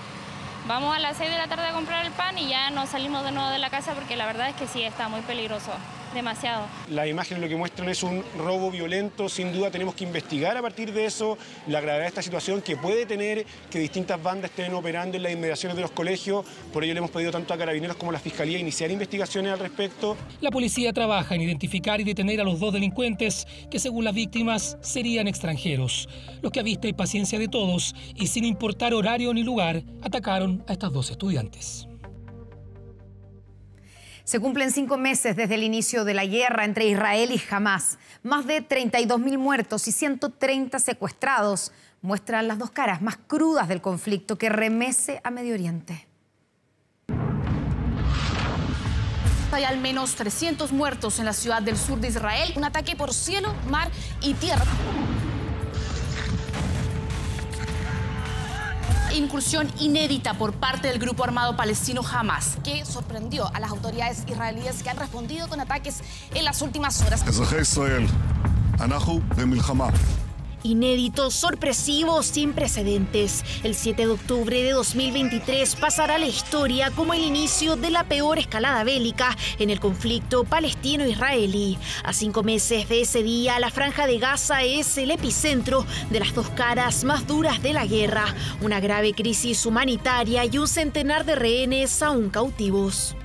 Vamos a las 6 de la tarde a comprar el pan y ya no salimos de nuevo de la casa porque la verdad es que sí, está muy peligroso, demasiado. Las imágenes lo que muestran es un robo violento, sin duda tenemos que investigar a partir de eso la gravedad de esta situación que puede tener que distintas bandas estén operando en las inmediaciones de los colegios, por ello le hemos pedido tanto a Carabineros como a la Fiscalía iniciar investigaciones al respecto. La policía trabaja en identificar y detener a los dos delincuentes que según las víctimas serían extranjeros, los que a vista y paciencia de todos y sin importar horario ni lugar atacaron a estas dos estudiantes. Se cumplen cinco meses desde el inicio de la guerra entre Israel y Hamas. Más de 32.000 muertos y 130 secuestrados muestran las dos caras más crudas del conflicto que remece a Medio Oriente. Hay al menos 300 muertos en la ciudad del sur de Israel. Un ataque por cielo, mar y tierra. Incursión inédita por parte del grupo armado palestino Hamas, que sorprendió a las autoridades israelíes que han respondido con ataques en las últimas horas. Inédito, sorpresivo, sin precedentes. El 7 de octubre de 2023 pasará la historia como el inicio de la peor escalada bélica en el conflicto palestino-israelí. A cinco meses de ese día, la franja de Gaza es el epicentro de las dos caras más duras de la guerra, una grave crisis humanitaria y un centenar de rehenes aún cautivos.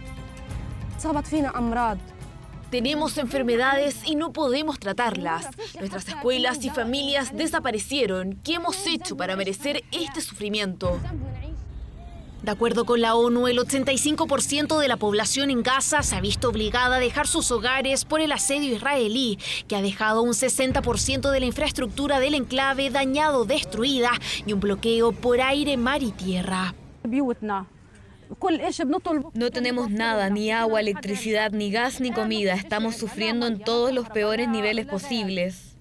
Tenemos enfermedades y no podemos tratarlas. Nuestras escuelas y familias desaparecieron. ¿Qué hemos hecho para merecer este sufrimiento? De acuerdo con la ONU, el 85% de la población en Gaza se ha visto obligada a dejar sus hogares por el asedio israelí, que ha dejado un 60% de la infraestructura del enclave dañado, destruida, y un bloqueo por aire, mar y tierra. No tenemos nada, ni agua, electricidad, ni gas, ni comida. Estamos sufriendo en todos los peores niveles posibles.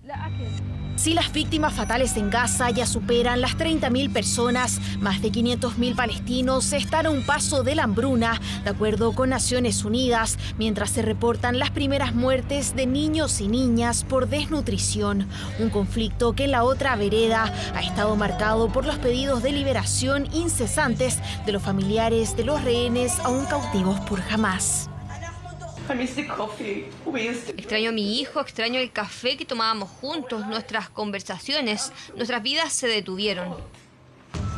Si las víctimas fatales en Gaza ya superan las 30.000 personas, más de 500.000 palestinos están a un paso de la hambruna, de acuerdo con Naciones Unidas, mientras se reportan las primeras muertes de niños y niñas por desnutrición. Un conflicto que en la otra vereda ha estado marcado por los pedidos de liberación incesantes de los familiares de los rehenes aún cautivos por Hamas. Extraño a mi hijo, extraño el café que tomábamos juntos, nuestras conversaciones, nuestras vidas se detuvieron.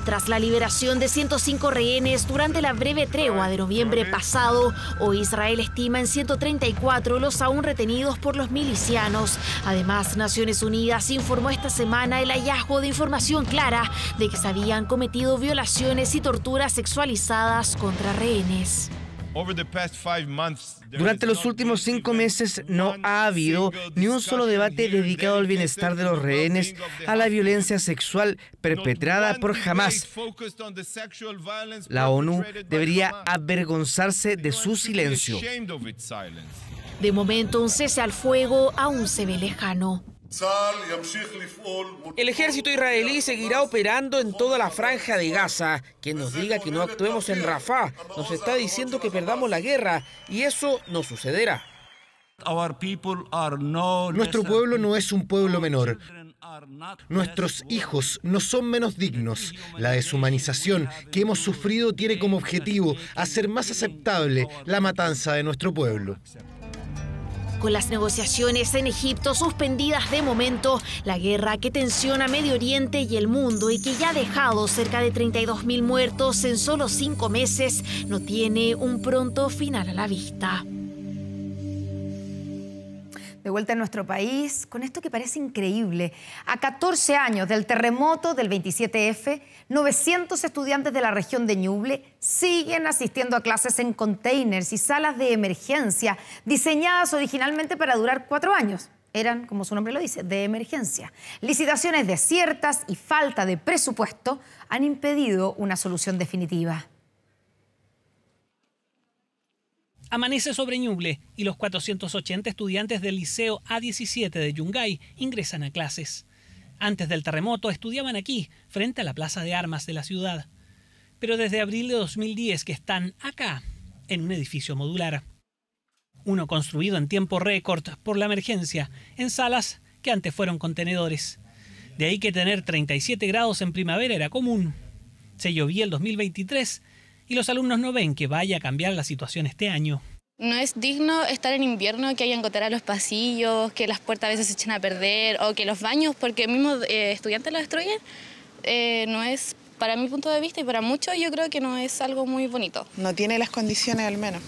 Tras la liberación de 105 rehenes durante la breve tregua de noviembre pasado, hoy Israel estima en 134 los aún retenidos por los milicianos. Además, Naciones Unidas informó esta semana el hallazgo de información clara de que se habían cometido violaciones y torturas sexualizadas contra rehenes. Durante los últimos cinco meses no ha habido ni un solo debate dedicado al bienestar de los rehenes, a la violencia sexual perpetrada por Hamas. La ONU debería avergonzarse de su silencio. De momento, un cese al fuego aún se ve lejano. El ejército israelí seguirá operando en toda la franja de Gaza. Quien nos diga que no actuemos en Rafah nos está diciendo que perdamos la guerra y eso no sucederá. Nuestro pueblo no es un pueblo menor. Nuestros hijos no son menos dignos. La deshumanización que hemos sufrido tiene como objetivo hacer más aceptable la matanza de nuestro pueblo. Con las negociaciones en Egipto suspendidas de momento, la guerra que tensiona Medio Oriente y el mundo y que ya ha dejado cerca de 32.000 muertos en solo cinco meses no tiene un pronto final a la vista. De vuelta en nuestro país, con esto que parece increíble. A 14 años del terremoto del 27F, 900 estudiantes de la región de Ñuble siguen asistiendo a clases en containers y salas de emergencia, diseñadas originalmente para durar cuatro años. Eran, como su nombre lo dice, de emergencia. Licitaciones desiertas y falta de presupuesto han impedido una solución definitiva. Amanece sobre Ñuble y los 480 estudiantes del Liceo A17 de Yungay ingresan a clases. Antes del terremoto estudiaban aquí, frente a la Plaza de Armas de la ciudad. Pero desde abril de 2010 que están acá, en un edificio modular. Uno construido en tiempo récord por la emergencia, en salas que antes fueron contenedores. De ahí que tener 37 grados en primavera era común. Se llovía el 2023 y los alumnos no ven que vaya a cambiar la situación este año. No es digno estar en invierno, que hayan gotera los pasillos, que las puertas a veces se echen a perder o que los baños, porque mismos eh, estudiantes lo destruyen. Eh, no es, para mi punto de vista y para muchos, yo creo que no es algo muy bonito. No tiene las condiciones al menos.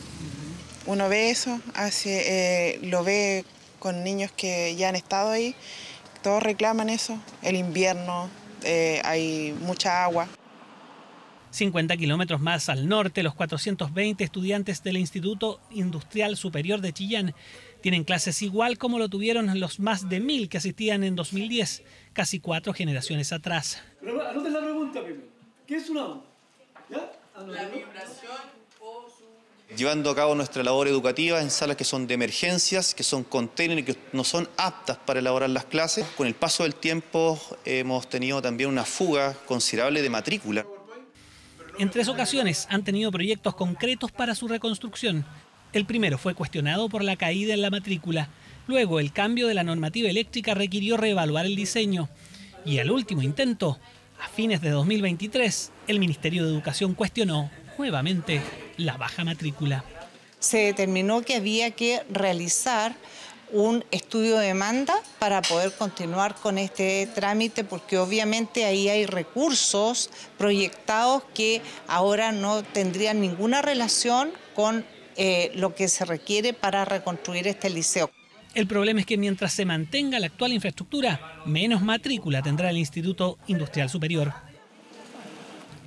Uno ve eso, hace, eh, lo ve con niños que ya han estado ahí, todos reclaman eso, el invierno, hay mucha agua. 50 kilómetros más al norte, los 420 estudiantes del Instituto Industrial Superior de Chillán tienen clases igual como lo tuvieron los más de mil que asistían en 2010, casi cuatro generaciones atrás. Anoten la pregunta ¿Qué es una ¿Ya? La vibración llevando a cabo nuestra labor educativa en salas que son de emergencias, que son containers y que no son aptas para elaborar las clases. Con el paso del tiempo hemos tenido también una fuga considerable de matrícula. En tres ocasiones han tenido proyectos concretos para su reconstrucción. El primero fue cuestionado por la caída en la matrícula. Luego, el cambio de la normativa eléctrica requirió reevaluar el diseño. Y al último intento, a fines de 2023, el Ministerio de Educación cuestionó nuevamente la baja matrícula. Se determinó que había que realizar un estudio de demanda para poder continuar con este trámite, porque obviamente ahí hay recursos proyectados que ahora no tendrían ninguna relación con eh, lo que se requiere para reconstruir este liceo. El problema es que mientras se mantenga la actual infraestructura, menos matrícula tendrá el Instituto Industrial Superior.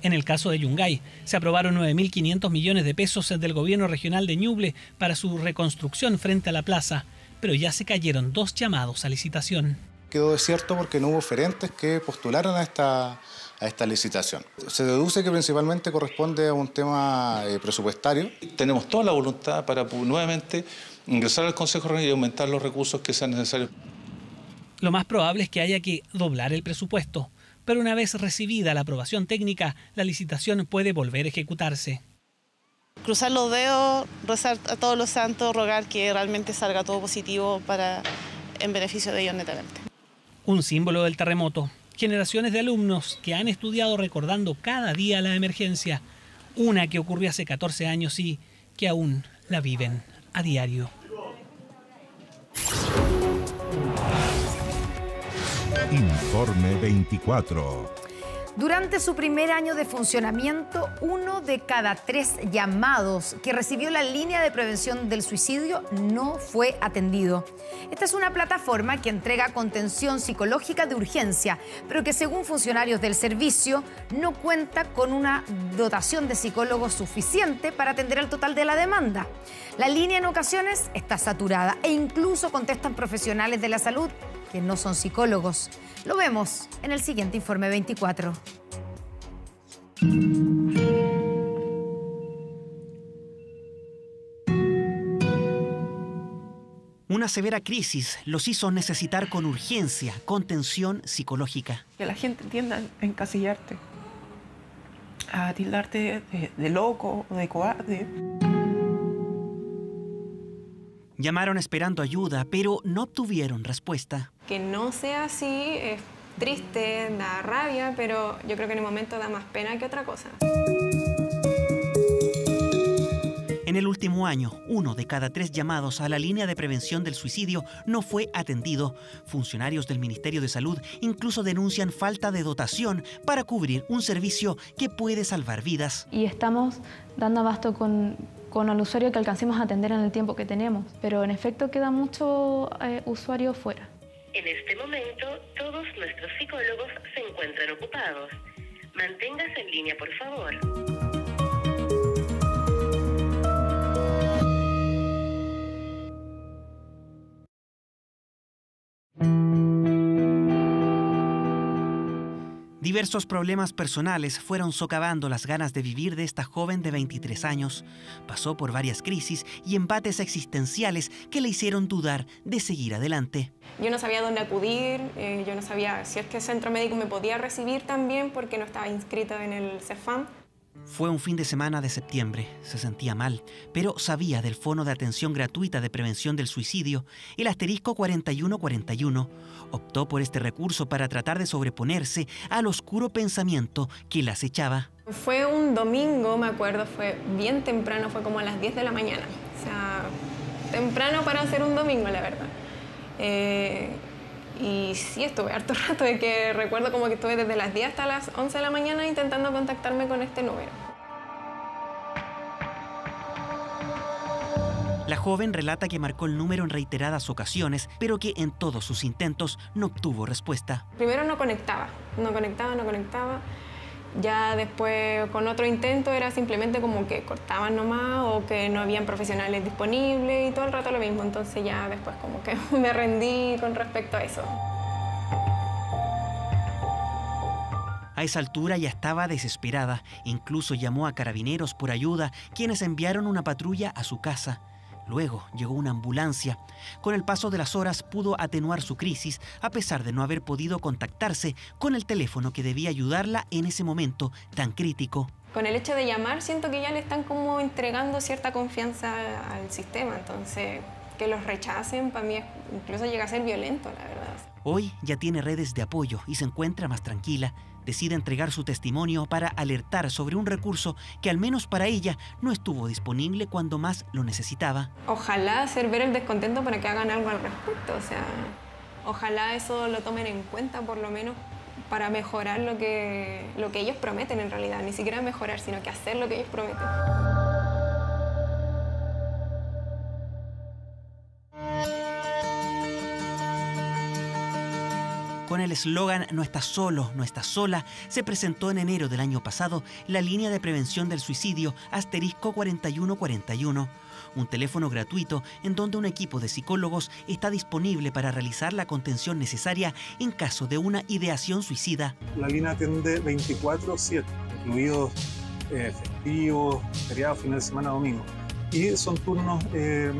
En el caso de Yungay, se aprobaron 9.500 millones de pesos del gobierno regional de Ñuble para su reconstrucción frente a la plaza pero ya se cayeron dos llamados a licitación. Quedó desierto porque no hubo oferentes que postularan a esta, a esta licitación. Se deduce que principalmente corresponde a un tema eh, presupuestario. Tenemos toda la voluntad para nuevamente ingresar al Consejo Regional y aumentar los recursos que sean necesarios. Lo más probable es que haya que doblar el presupuesto, pero una vez recibida la aprobación técnica, la licitación puede volver a ejecutarse cruzar los dedos, rezar a todos los santos, rogar que realmente salga todo positivo para en beneficio de ellos netamente. Un símbolo del terremoto. Generaciones de alumnos que han estudiado recordando cada día la emergencia, una que ocurrió hace 14 años y que aún la viven a diario. Informe 24. Durante su primer año de funcionamiento, uno de cada tres llamados que recibió la línea de prevención del suicidio no fue atendido. Esta es una plataforma que entrega contención psicológica de urgencia, pero que según funcionarios del servicio no cuenta con una dotación de psicólogos suficiente para atender al total de la demanda. La línea en ocasiones está saturada e incluso contestan profesionales de la salud que no son psicólogos. Lo vemos en el siguiente informe 24. Una severa crisis los hizo necesitar con urgencia contención psicológica. Que la gente tienda a encasillarte, a tildarte de loco o de cobarde. Llamaron esperando ayuda, pero no obtuvieron respuesta. Que no sea así es triste, da rabia, pero yo creo que en el momento da más pena que otra cosa. En el último año, uno de cada tres llamados a la línea de prevención del suicidio no fue atendido. Funcionarios del Ministerio de Salud incluso denuncian falta de dotación para cubrir un servicio que puede salvar vidas. Y estamos dando abasto con con el usuario que alcancemos a atender en el tiempo que tenemos, pero en efecto queda mucho eh, usuario fuera. En este momento, todos nuestros psicólogos se encuentran ocupados. Manténgase en línea, por favor. Diversos problemas personales fueron socavando las ganas de vivir de esta joven de 23 años. Pasó por varias crisis y embates existenciales que le hicieron dudar de seguir adelante. Yo no sabía dónde acudir, eh, yo no sabía si es el centro médico me podía recibir también porque no estaba inscrita en el CEFAM. Fue un fin de semana de septiembre, se sentía mal, pero sabía del Fono de Atención Gratuita de Prevención del Suicidio, el asterisco 4141. Optó por este recurso para tratar de sobreponerse al oscuro pensamiento que la acechaba. Fue un domingo, me acuerdo, fue bien temprano, fue como a las 10 de la mañana. O sea, temprano para hacer un domingo, la verdad. Eh, y sí, estuve harto rato de que recuerdo como que estuve desde las 10 hasta las 11 de la mañana intentando contactarme con este número. La joven relata que marcó el número en reiteradas ocasiones, pero que en todos sus intentos no obtuvo respuesta. Primero no conectaba, no conectaba, no conectaba. Ya después con otro intento era simplemente como que cortaban nomás o que no habían profesionales disponibles y todo el rato lo mismo. Entonces ya después como que me rendí con respecto a eso. A esa altura ya estaba desesperada. Incluso llamó a carabineros por ayuda, quienes enviaron una patrulla a su casa. Luego llegó una ambulancia. Con el paso de las horas pudo atenuar su crisis a pesar de no haber podido contactarse con el teléfono que debía ayudarla en ese momento tan crítico. Con el hecho de llamar siento que ya le están como entregando cierta confianza al sistema, entonces que los rechacen para mí incluso llega a ser violento, la verdad. Hoy ya tiene redes de apoyo y se encuentra más tranquila decide entregar su testimonio para alertar sobre un recurso que al menos para ella no estuvo disponible cuando más lo necesitaba. Ojalá hacer ver el descontento para que hagan algo al respecto, o sea, ojalá eso lo tomen en cuenta por lo menos para mejorar lo que, lo que ellos prometen en realidad, ni siquiera mejorar, sino que hacer lo que ellos prometen. Con el eslogan No estás solo, no estás sola, se presentó en enero del año pasado la línea de prevención del suicidio asterisco 4141, un teléfono gratuito en donde un equipo de psicólogos está disponible para realizar la contención necesaria en caso de una ideación suicida. La línea atiende 24/7, incluidos eh, festivos, feriados, fines de semana, domingo. Y son turnos eh,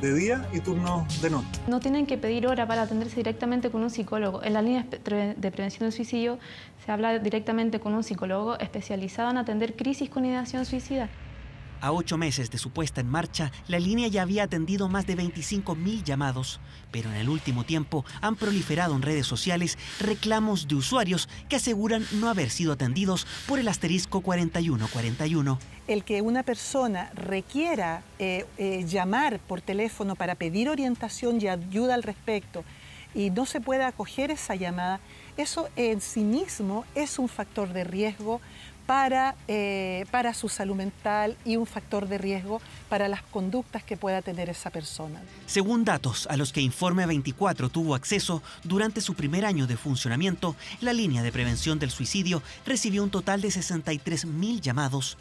de día y turnos de noche. No tienen que pedir hora para atenderse directamente con un psicólogo. En la línea de prevención del suicidio se habla directamente con un psicólogo especializado en atender crisis con ideación suicida. A ocho meses de su puesta en marcha, la línea ya había atendido más de 25.000 llamados, pero en el último tiempo han proliferado en redes sociales reclamos de usuarios que aseguran no haber sido atendidos por el asterisco 4141. El que una persona requiera eh, eh, llamar por teléfono para pedir orientación y ayuda al respecto y no se pueda acoger esa llamada, eso en sí mismo es un factor de riesgo para, eh, para su salud mental y un factor de riesgo para las conductas que pueda tener esa persona. Según datos a los que Informe 24 tuvo acceso durante su primer año de funcionamiento, la línea de prevención del suicidio recibió un total de 63 mil llamados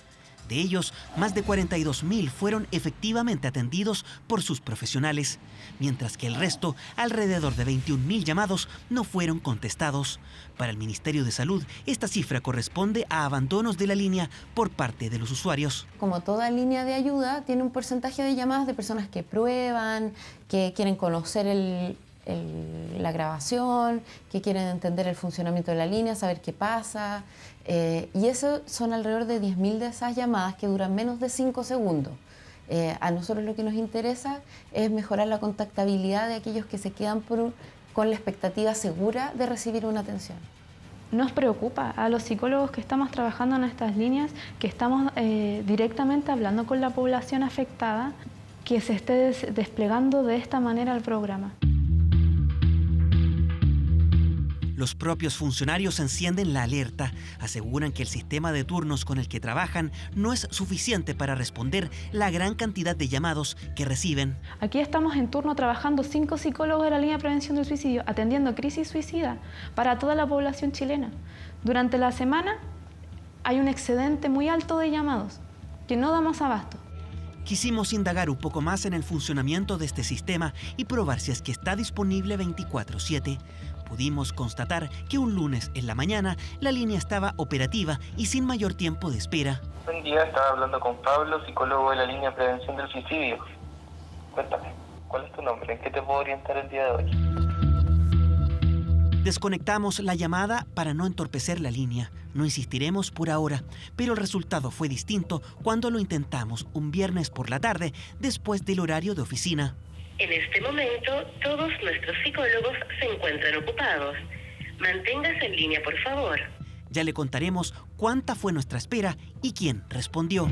de ellos, más de 42.000 fueron efectivamente atendidos por sus profesionales, mientras que el resto, alrededor de 21.000 llamados, no fueron contestados. Para el Ministerio de Salud, esta cifra corresponde a abandonos de la línea por parte de los usuarios. Como toda línea de ayuda, tiene un porcentaje de llamadas de personas que prueban, que quieren conocer el, la grabación, que quieren entender el funcionamiento de la línea, saber qué pasa. Eh, y eso son alrededor de 10.000 de esas llamadas que duran menos de 5 segundos. Eh, a nosotros lo que nos interesa es mejorar la contactabilidad de aquellos que se quedan con la expectativa segura de recibir una atención. Nos preocupa a los psicólogos que estamos trabajando en estas líneas, que estamos eh, directamente hablando con la población afectada, que se esté desplegando de esta manera el programa. Los propios funcionarios encienden la alerta, aseguran que el sistema de turnos con el que trabajan no es suficiente para responder la gran cantidad de llamados que reciben. Aquí estamos en turno trabajando cinco psicólogos de la línea de prevención del suicidio, atendiendo crisis suicida para toda la población chilena. Durante la semana hay un excedente muy alto de llamados que no damos abasto. Quisimos indagar un poco más en el funcionamiento de este sistema y probar si es que está disponible 24/7 pudimos constatar que un lunes en la mañana la línea estaba operativa y sin mayor tiempo de espera. Buen día, estaba hablando con Pablo, psicólogo de la línea de prevención del suicidio. Cuéntame, ¿cuál es tu nombre? ¿En qué te puedo orientar el día de hoy? Desconectamos la llamada para no entorpecer la línea. No insistiremos por ahora, pero el resultado fue distinto cuando lo intentamos un viernes por la tarde después del horario de oficina. En este momento, todos nuestros psicólogos se encuentran ocupados. Manténgase en línea, por favor. Ya le contaremos cuánta fue nuestra espera y quién respondió.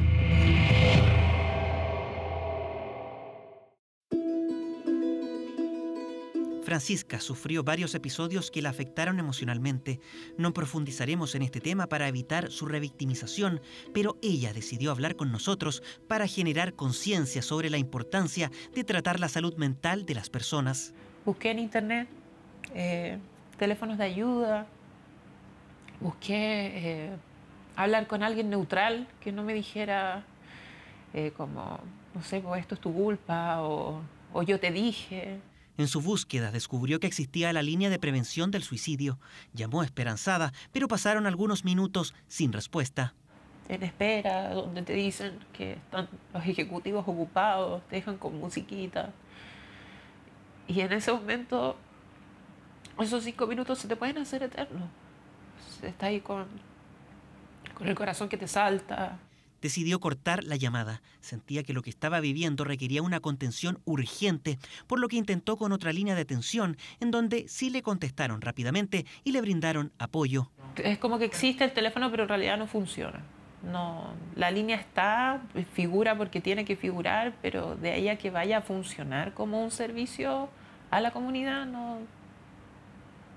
Francisca sufrió varios episodios que la afectaron emocionalmente. No profundizaremos en este tema para evitar su revictimización, pero ella decidió hablar con nosotros para generar conciencia sobre la importancia de tratar la salud mental de las personas. Busqué en internet eh, teléfonos de ayuda, busqué eh, hablar con alguien neutral que no me dijera eh, como, no sé, pues esto es tu culpa o, o yo te dije. En su búsqueda descubrió que existía la línea de prevención del suicidio. Llamó esperanzada, pero pasaron algunos minutos sin respuesta. En espera, donde te dicen que están los ejecutivos ocupados, te dejan con musiquita. Y en ese momento, esos cinco minutos se te pueden hacer eternos. Estás ahí con, con el corazón que te salta, decidió cortar la llamada. Sentía que lo que estaba viviendo requería una contención urgente, por lo que intentó con otra línea de atención, en donde sí le contestaron rápidamente y le brindaron apoyo. Es como que existe el teléfono, pero en realidad no funciona. No, la línea está, figura porque tiene que figurar, pero de ahí a que vaya a funcionar como un servicio a la comunidad no,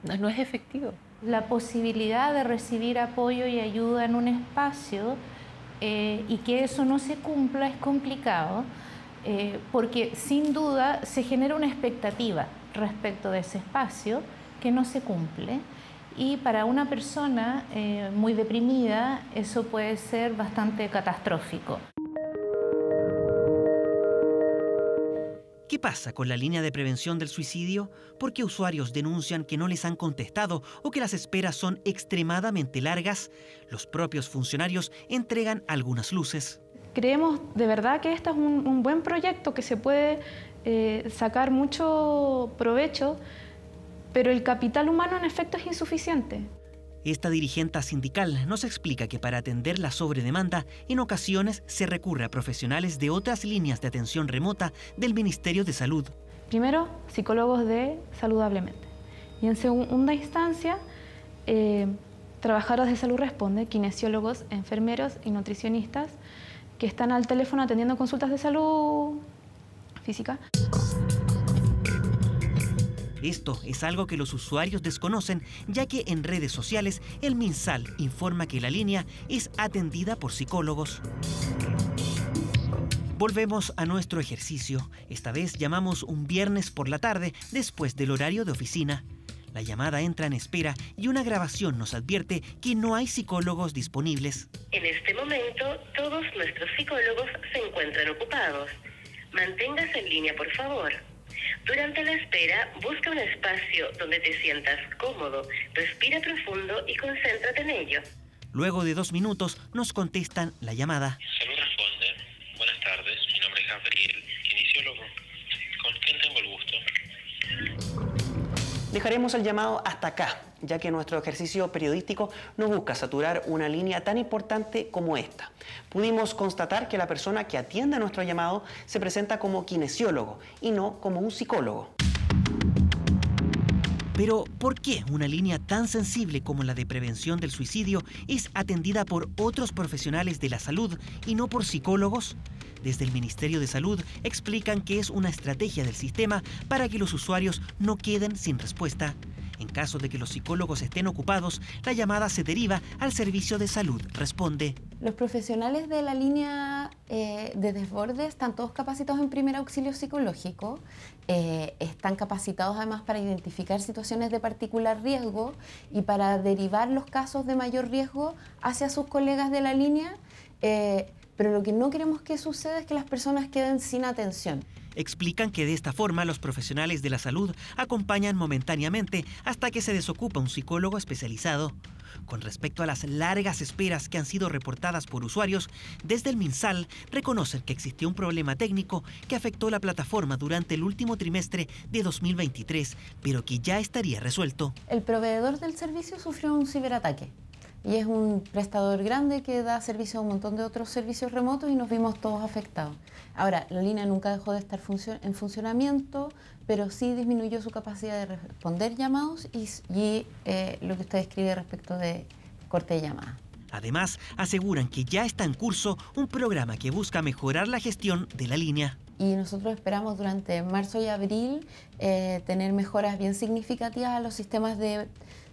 no es efectivo. La posibilidad de recibir apoyo y ayuda en un espacio eh, y que eso no se cumpla es complicado eh, porque sin duda se genera una expectativa respecto de ese espacio que no se cumple y para una persona eh, muy deprimida eso puede ser bastante catastrófico. ¿Qué pasa con la línea de prevención del suicidio? ¿Por qué usuarios denuncian que no les han contestado o que las esperas son extremadamente largas? Los propios funcionarios entregan algunas luces. Creemos de verdad que este es un, buen proyecto que se puede eh, sacar mucho provecho, pero el capital humano en efecto es insuficiente. Esta dirigente sindical nos explica que para atender la sobredemanda, en ocasiones se recurre a profesionales de otras líneas de atención remota del Ministerio de Salud. Primero, psicólogos de saludablemente. Y en segunda instancia, eh, trabajadores de salud responde, kinesiólogos, enfermeros y nutricionistas que están al teléfono atendiendo consultas de salud física. Esto es algo que los usuarios desconocen, ya que en redes sociales el MinSal informa que la línea es atendida por psicólogos. Volvemos a nuestro ejercicio. Esta vez llamamos un viernes por la tarde después del horario de oficina. La llamada entra en espera y una grabación nos advierte que no hay psicólogos disponibles. En este momento, todos nuestros psicólogos se encuentran ocupados. Manténgase en línea, por favor. Durante la espera, busca un espacio donde te sientas cómodo, respira profundo y concéntrate en ello. Luego de dos minutos nos contestan la llamada. Salud responde. Buenas tardes, mi nombre es Gabriel, Dejaremos el llamado hasta acá, ya que nuestro ejercicio periodístico no busca saturar una línea tan importante como esta. Pudimos constatar que la persona que atiende nuestro llamado se presenta como kinesiólogo y no como un psicólogo. Pero, ¿por qué una línea tan sensible como la de prevención del suicidio es atendida por otros profesionales de la salud y no por psicólogos? Desde el Ministerio de Salud explican que es una estrategia del sistema para que los usuarios no queden sin respuesta. En caso de que los psicólogos estén ocupados, la llamada se deriva al servicio de salud. Responde. Los profesionales de la línea eh, de desborde están todos capacitados en primer auxilio psicológico, eh, están capacitados además para identificar situaciones de particular riesgo y para derivar los casos de mayor riesgo hacia sus colegas de la línea, eh, pero lo que no queremos que suceda es que las personas queden sin atención. Explican que de esta forma los profesionales de la salud acompañan momentáneamente hasta que se desocupa un psicólogo especializado. Con respecto a las largas esperas que han sido reportadas por usuarios, desde el MinSal reconocen que existió un problema técnico que afectó la plataforma durante el último trimestre de 2023, pero que ya estaría resuelto. El proveedor del servicio sufrió un ciberataque y es un prestador grande que da servicio a un montón de otros servicios remotos y nos vimos todos afectados. Ahora, la línea nunca dejó de estar en funcionamiento, pero sí disminuyó su capacidad de responder llamados y, eh, lo que usted describe respecto de corte de llamada. Además, aseguran que ya está en curso un programa que busca mejorar la gestión de la línea. Y nosotros esperamos durante marzo y abril eh, tener mejoras bien significativas a los sistemas de,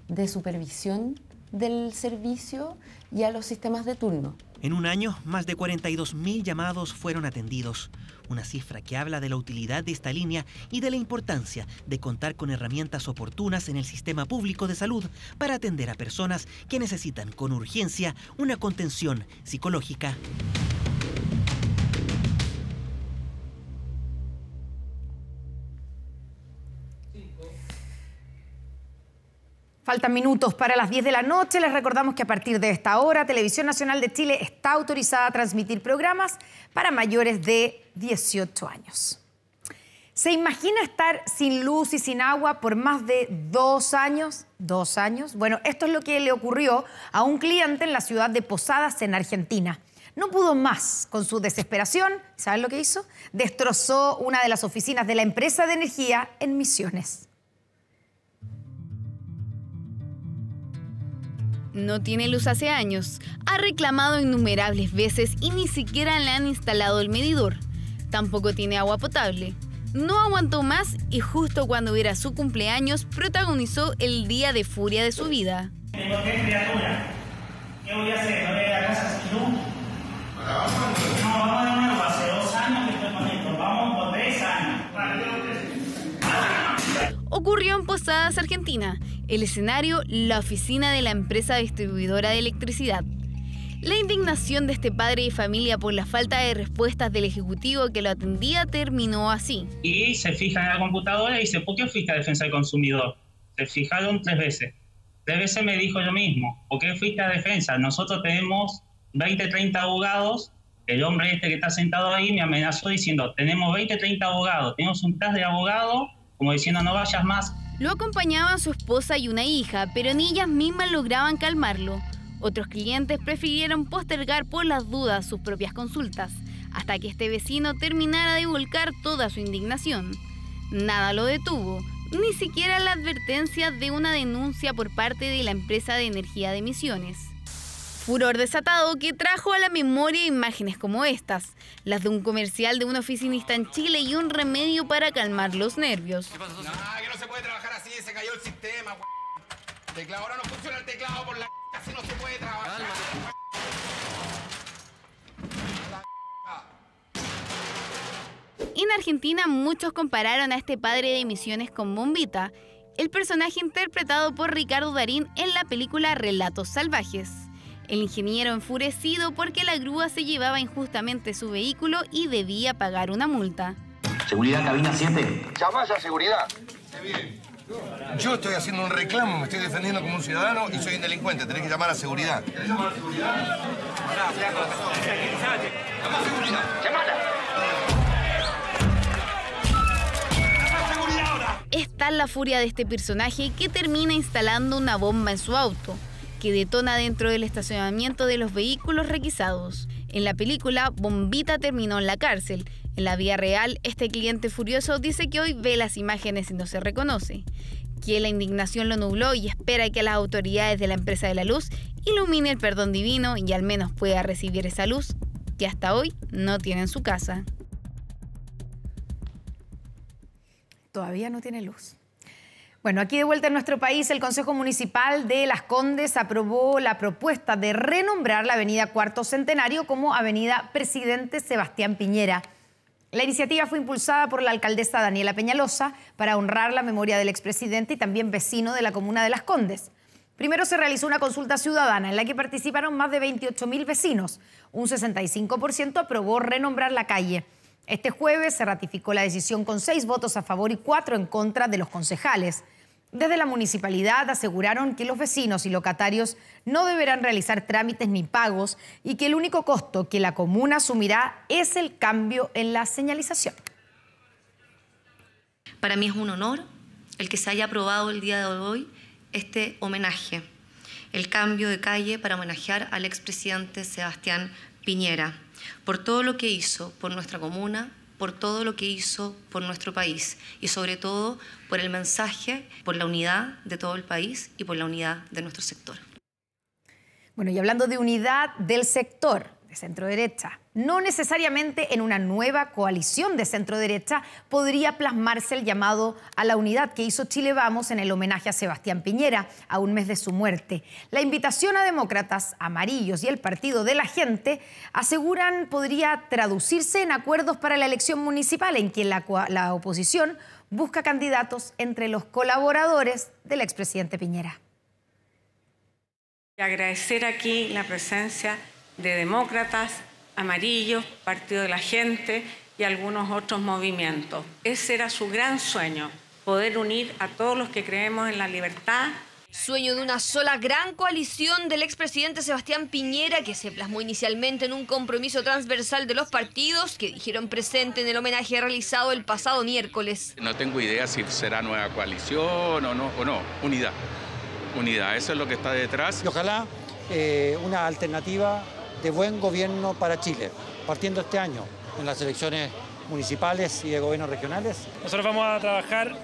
de supervisión del servicio y a los sistemas de turno. En un año, más de 42.000 llamados fueron atendidos, una cifra que habla de la utilidad de esta línea y de la importancia de contar con herramientas oportunas en el sistema público de salud para atender a personas que necesitan con urgencia una contención psicológica. Faltan minutos para las 10 de la noche. Les recordamos que a partir de esta hora, Televisión Nacional de Chile está autorizada a transmitir programas para mayores de 18 años. ¿Se imagina estar sin luz y sin agua por más de dos años? ¿Dos años? Bueno, esto es lo que le ocurrió a un cliente en la ciudad de Posadas, en Argentina. No pudo más con su desesperación. ¿Saben lo que hizo? Destrozó una de las oficinas de la empresa de energía en Misiones. No tiene luz hace años. Ha reclamado innumerables veces y ni siquiera le han instalado el medidor. Tampoco tiene agua potable. No aguantó más y justo cuando era su cumpleaños protagonizó el día de furia de su vida. ¿Por qué criatura? ¿Qué voy a hacer? ¿No voy a la casa sin luz? No, vamos de nuevo. Hace dos años que estoy con esto. Vamos por tres años. Ocurrió en Posadas, Argentina. El escenario, la oficina de la empresa distribuidora de electricidad. La indignación de este padre y familia por la falta de respuestas del ejecutivo que lo atendía terminó así. Y se fija en la computadora y dice, ¿por qué fuiste a defensa del consumidor? Se fijaron tres veces. Tres veces me dijo lo mismo, ¿por qué fuiste a defensa? Nosotros tenemos 20, 30 abogados. El hombre este que está sentado ahí me amenazó diciendo, tenemos 20, 30 abogados, tenemos un tas de abogados, como diciendo, no vayas más. Lo acompañaban su esposa y una hija, pero ni ellas mismas lograban calmarlo. Otros clientes prefirieron postergar por las dudas sus propias consultas, hasta que este vecino terminara de volcar toda su indignación. Nada lo detuvo, ni siquiera la advertencia de una denuncia por parte de la empresa de energía de emisiones. Furor desatado que trajo a la memoria imágenes como estas, las de un comercial de un oficinista en Chile y un remedio para calmar los nervios. que no se puede trabajar así, se cayó el sistema, Teclado, ahora no funciona el teclado por la así no se puede trabajar. En Argentina muchos compararon a este padre de emisiones con Bombita, el personaje interpretado por Ricardo Darín en la película Relatos Salvajes. El ingeniero enfurecido porque la grúa se llevaba injustamente su vehículo y debía pagar una multa. Seguridad, cabina 7. Llamás a seguridad. Yo estoy haciendo un reclamo, me estoy defendiendo como un ciudadano y soy un delincuente. Tenés que llamar a seguridad. llamar a seguridad? Está la furia de este personaje que termina instalando una bomba en su auto que detona dentro del estacionamiento de los vehículos requisados. En la película, Bombita terminó en la cárcel. En la vía real, este cliente furioso dice que hoy ve las imágenes y no se reconoce, que la indignación lo nubló y espera que las autoridades de la empresa de la luz ilumine el perdón divino y al menos pueda recibir esa luz que hasta hoy no tiene en su casa. Todavía no tiene luz. Bueno, aquí de vuelta en nuestro país, el Consejo Municipal de Las Condes aprobó la propuesta de renombrar la avenida Cuarto Centenario como Avenida Presidente Sebastián Piñera. La iniciativa fue impulsada por la alcaldesa Daniela Peñalosa para honrar la memoria del expresidente y también vecino de la comuna de Las Condes. Primero se realizó una consulta ciudadana en la que participaron más de 28.000 vecinos. Un 65% aprobó renombrar la calle. Este jueves se ratificó la decisión con seis votos a favor y cuatro en contra de los concejales. Desde la municipalidad aseguraron que los vecinos y locatarios no deberán realizar trámites ni pagos y que el único costo que la comuna asumirá es el cambio en la señalización. Para mí es un honor el que se haya aprobado el día de hoy este homenaje, el cambio de calle para homenajear al expresidente Sebastián Piñera por todo lo que hizo por nuestra comuna, por todo lo que hizo por nuestro país y sobre todo por el mensaje, por la unidad de todo el país y por la unidad de nuestro sector. Bueno, y hablando de unidad del sector, de centro derecha. No necesariamente en una nueva coalición de centro derecha podría plasmarse el llamado a la unidad que hizo Chile Vamos en el homenaje a Sebastián Piñera a un mes de su muerte. La invitación a demócratas, amarillos y el Partido de la Gente aseguran podría traducirse en acuerdos para la elección municipal en la, la oposición busca candidatos entre los colaboradores del expresidente Piñera. Agradecer aquí la presencia de demócratas, amarillos, Partido de la Gente y algunos otros movimientos. Ese era su gran sueño, poder unir a todos los que creemos en la libertad. Sueño de una sola gran coalición del expresidente Sebastián Piñera que se plasmó inicialmente en un compromiso transversal de los partidos que dijeron presente en el homenaje realizado el pasado miércoles. No tengo idea si será nueva coalición o no, o no. unidad. Unidad, eso es lo que está detrás. Y ojalá eh, una alternativa de buen gobierno para Chile, partiendo este año en las elecciones municipales y de gobiernos regionales. Nosotros vamos a trabajar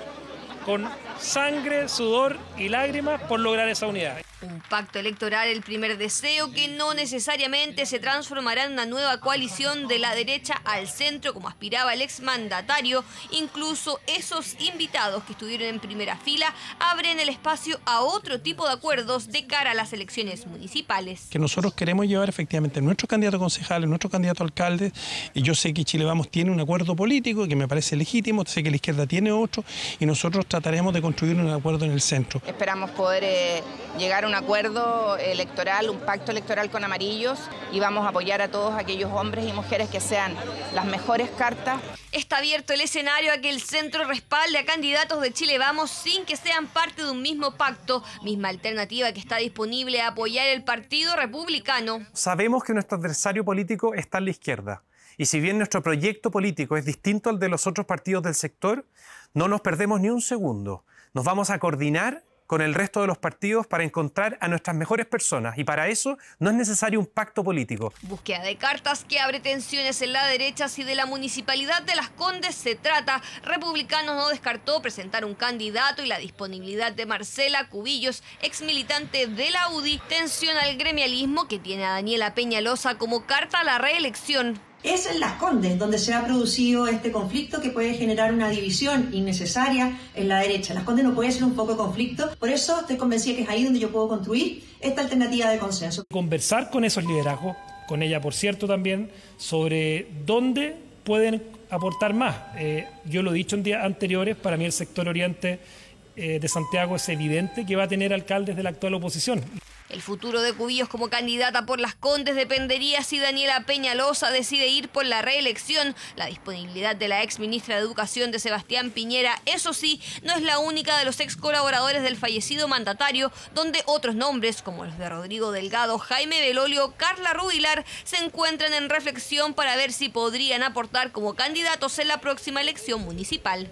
con sangre, sudor y lágrimas por lograr esa unidad. Un pacto electoral, el primer deseo, que no necesariamente se transformará en una nueva coalición de la derecha al centro, como aspiraba el exmandatario. Incluso esos invitados que estuvieron en primera fila abren el espacio a otro tipo de acuerdos de cara a las elecciones municipales. Que nosotros queremos llevar efectivamente nuestro candidato concejal, nuestro candidato alcalde, y yo sé que Chile Vamos tiene un acuerdo político que me parece legítimo, sé que la izquierda tiene otro, y nosotros trataremos de construir un acuerdo en el centro. Esperamos poder eh, llegar a un acuerdo electoral, un pacto electoral con amarillos y vamos a apoyar a todos aquellos hombres y mujeres que sean las mejores cartas. Está abierto el escenario a que el centro respalde a candidatos de Chile Vamos sin que sean parte de un mismo pacto, misma alternativa que está disponible a apoyar el Partido Republicano. Sabemos que nuestro adversario político está en la izquierda. Y si bien nuestro proyecto político es distinto al de los otros partidos del sector, no nos perdemos ni un segundo. Nos vamos a coordinar con el resto de los partidos para encontrar a nuestras mejores personas y para eso no es necesario un pacto político. Búsqueda de cartas que abre tensiones en la derecha si de la municipalidad de Las Condes se trata. Republicanos no descartó presentar un candidato y la disponibilidad de Marcela Cubillos, ex militante de la UDI, tensión al gremialismo que tiene a Daniela Peñalosa como carta a la reelección. Es en Las Condes donde se ha producido este conflicto que puede generar una división innecesaria en la derecha. Las Condes no puede ser un poco de conflicto, por eso estoy convencida que es ahí donde yo puedo construir esta alternativa de consenso. Conversar con esos liderazgos, con ella por cierto también, sobre dónde pueden aportar más. Eh, yo lo he dicho en días anteriores, para mí el sector oriente eh, de Santiago es evidente que va a tener alcaldes de la actual oposición. El futuro de Cubillos como candidata por las Condes dependería si Daniela Peñalosa decide ir por la reelección. La disponibilidad de la ex ministra de Educación de Sebastián Piñera, eso sí, no es la única de los ex colaboradores del fallecido mandatario, donde otros nombres, como los de Rodrigo Delgado, Jaime Belolio, Carla Rubilar, se encuentran en reflexión para ver si podrían aportar como candidatos en la próxima elección municipal.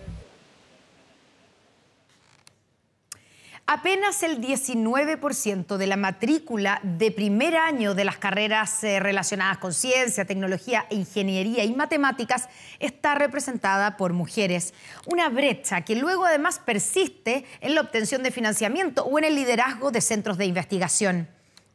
Apenas el 19% de la matrícula de primer año de las carreras eh, relacionadas con ciencia, tecnología, ingeniería y matemáticas está representada por mujeres. Una brecha que luego además persiste en la obtención de financiamiento o en el liderazgo de centros de investigación.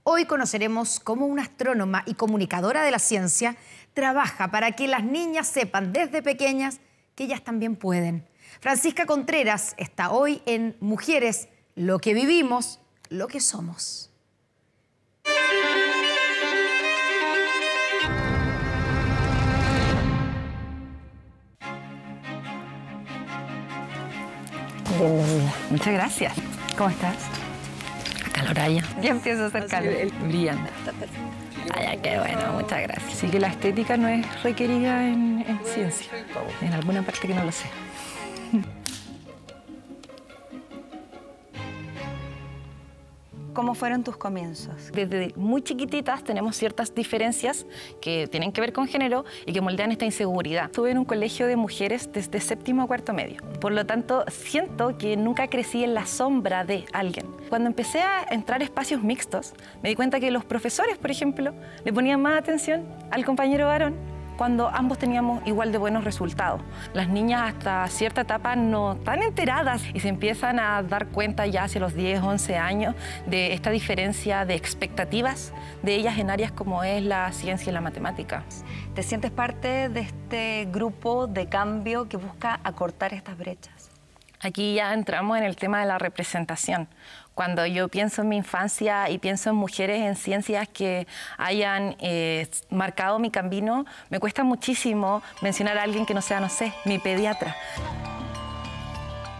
Hoy conoceremos cómo una astrónoma y comunicadora de la ciencia trabaja para que las niñas sepan desde pequeñas que ellas también pueden Francisca Contreras está hoy en Mujeres, lo que vivimos, lo que somos. Bienvenida. Muchas gracias. ¿Cómo estás? Caloraya. Ya empiezo a hacer calor. Brillante. Ay, qué bueno, muchas gracias. Sí que la estética no es requerida en, en ciencia. En alguna parte que no lo sé. ¿Cómo fueron tus comienzos? Desde muy chiquititas tenemos ciertas diferencias que tienen que ver con género y que moldean esta inseguridad. Estuve en un colegio de mujeres desde séptimo a cuarto medio. Por lo tanto, siento que nunca crecí en la sombra de alguien. Cuando empecé a entrar a espacios mixtos, me di cuenta que los profesores, por ejemplo, le ponían más atención al compañero varón cuando ambos teníamos igual de buenos resultados. Las niñas hasta cierta etapa no están enteradas y se empiezan a dar cuenta ya hacia los 10, 11 años de esta diferencia de expectativas de ellas en áreas como es la ciencia y la matemática. ¿Te sientes parte de este grupo de cambio que busca acortar estas brechas? Aquí ya entramos en el tema de la representación. Cuando yo pienso en mi infancia y pienso en mujeres en ciencias que hayan eh, marcado mi camino, me cuesta muchísimo mencionar a alguien que no sea, no sé, mi pediatra.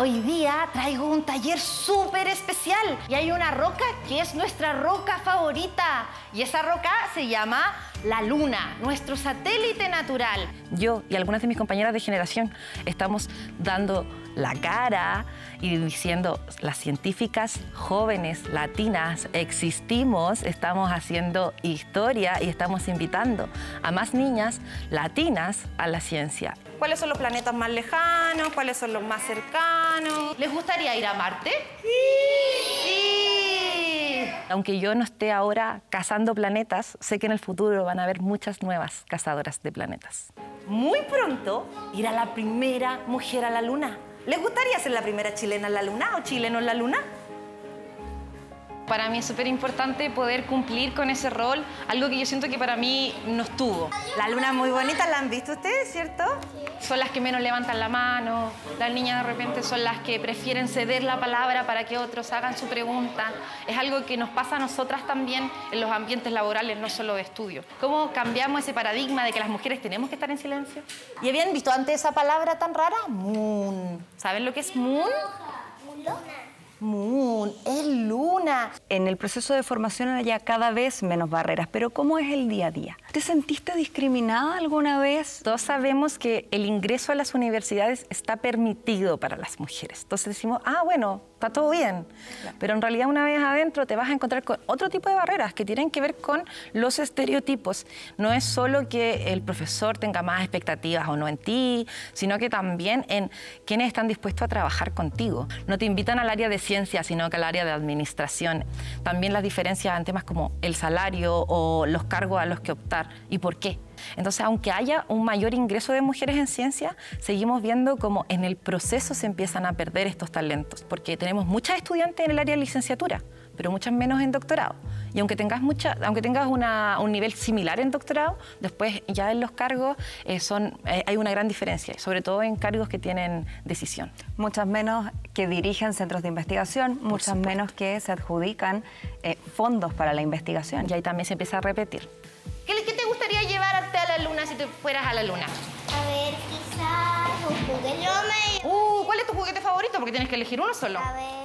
Hoy día traigo un taller súper especial y hay una roca que es nuestra roca favorita y esa roca se llama la Luna, nuestro satélite natural. Yo y algunas de mis compañeras de generación estamos dando la cara y diciendo, las científicas jóvenes latinas existimos, estamos haciendo historia y estamos invitando a más niñas latinas a la ciencia. ¿Cuáles son los planetas más lejanos? ¿Cuáles son los más cercanos? ¿Les gustaría ir a Marte? Sí. Aunque yo no esté ahora cazando planetas, sé que en el futuro van a haber muchas nuevas cazadoras de planetas. Muy pronto irá la primera mujer a la Luna. ¿Les gustaría ser la primera chilena en la Luna o chileno en la Luna? Para mí es súper importante poder cumplir con ese rol, algo que yo siento que para mí no estuvo. La luna muy bonita, ¿la han visto ustedes, cierto? Son las que menos levantan la mano, las niñas de repente son las que prefieren ceder la palabra para que otros hagan su pregunta. Es algo que nos pasa a nosotras también en los ambientes laborales, no solo de estudio. ¿Cómo cambiamos ese paradigma de que las mujeres tenemos que estar en silencio? ¿Y habían visto antes esa palabra tan rara? Moon. ¿Saben lo que es moon? Moon, es luna. En el proceso de formación haya cada vez menos barreras, pero ¿cómo es el día a día? ¿Te sentiste discriminada alguna vez? Todos sabemos que el ingreso a las universidades está permitido para las mujeres. Entonces decimos, ah, bueno, está todo bien. Pero en realidad una vez adentro te vas a encontrar con otro tipo de barreras que tienen que ver con los estereotipos. No es solo que el profesor tenga más expectativas o no en ti, sino que también en quienes están dispuestos a trabajar contigo. No te invitan al área de ciencia, sino que al área de administración. También las diferencias en temas como el salario o los cargos a los que optar y por qué. Entonces, aunque haya un mayor ingreso de mujeres en ciencia, seguimos viendo como en el proceso se empiezan a perder estos talentos, porque tenemos muchas estudiantes en el área de licenciatura, pero muchas menos en doctorado. Y aunque tengas, mucha, aunque tengas una, un nivel similar en doctorado, después ya en los cargos eh, son, eh, hay una gran diferencia, sobre todo en cargos que tienen decisión. Muchas menos que dirigen centros de investigación, muchas menos que se adjudican eh, fondos para la investigación. Y ahí también se empieza a repetir. ¿Qué, qué te gustaría llevarte a la luna si te fueras a la luna? A ver, quizás un juguete. Yo me... Uh, ¿cuál es tu juguete favorito? Porque tienes que elegir uno solo. A ver...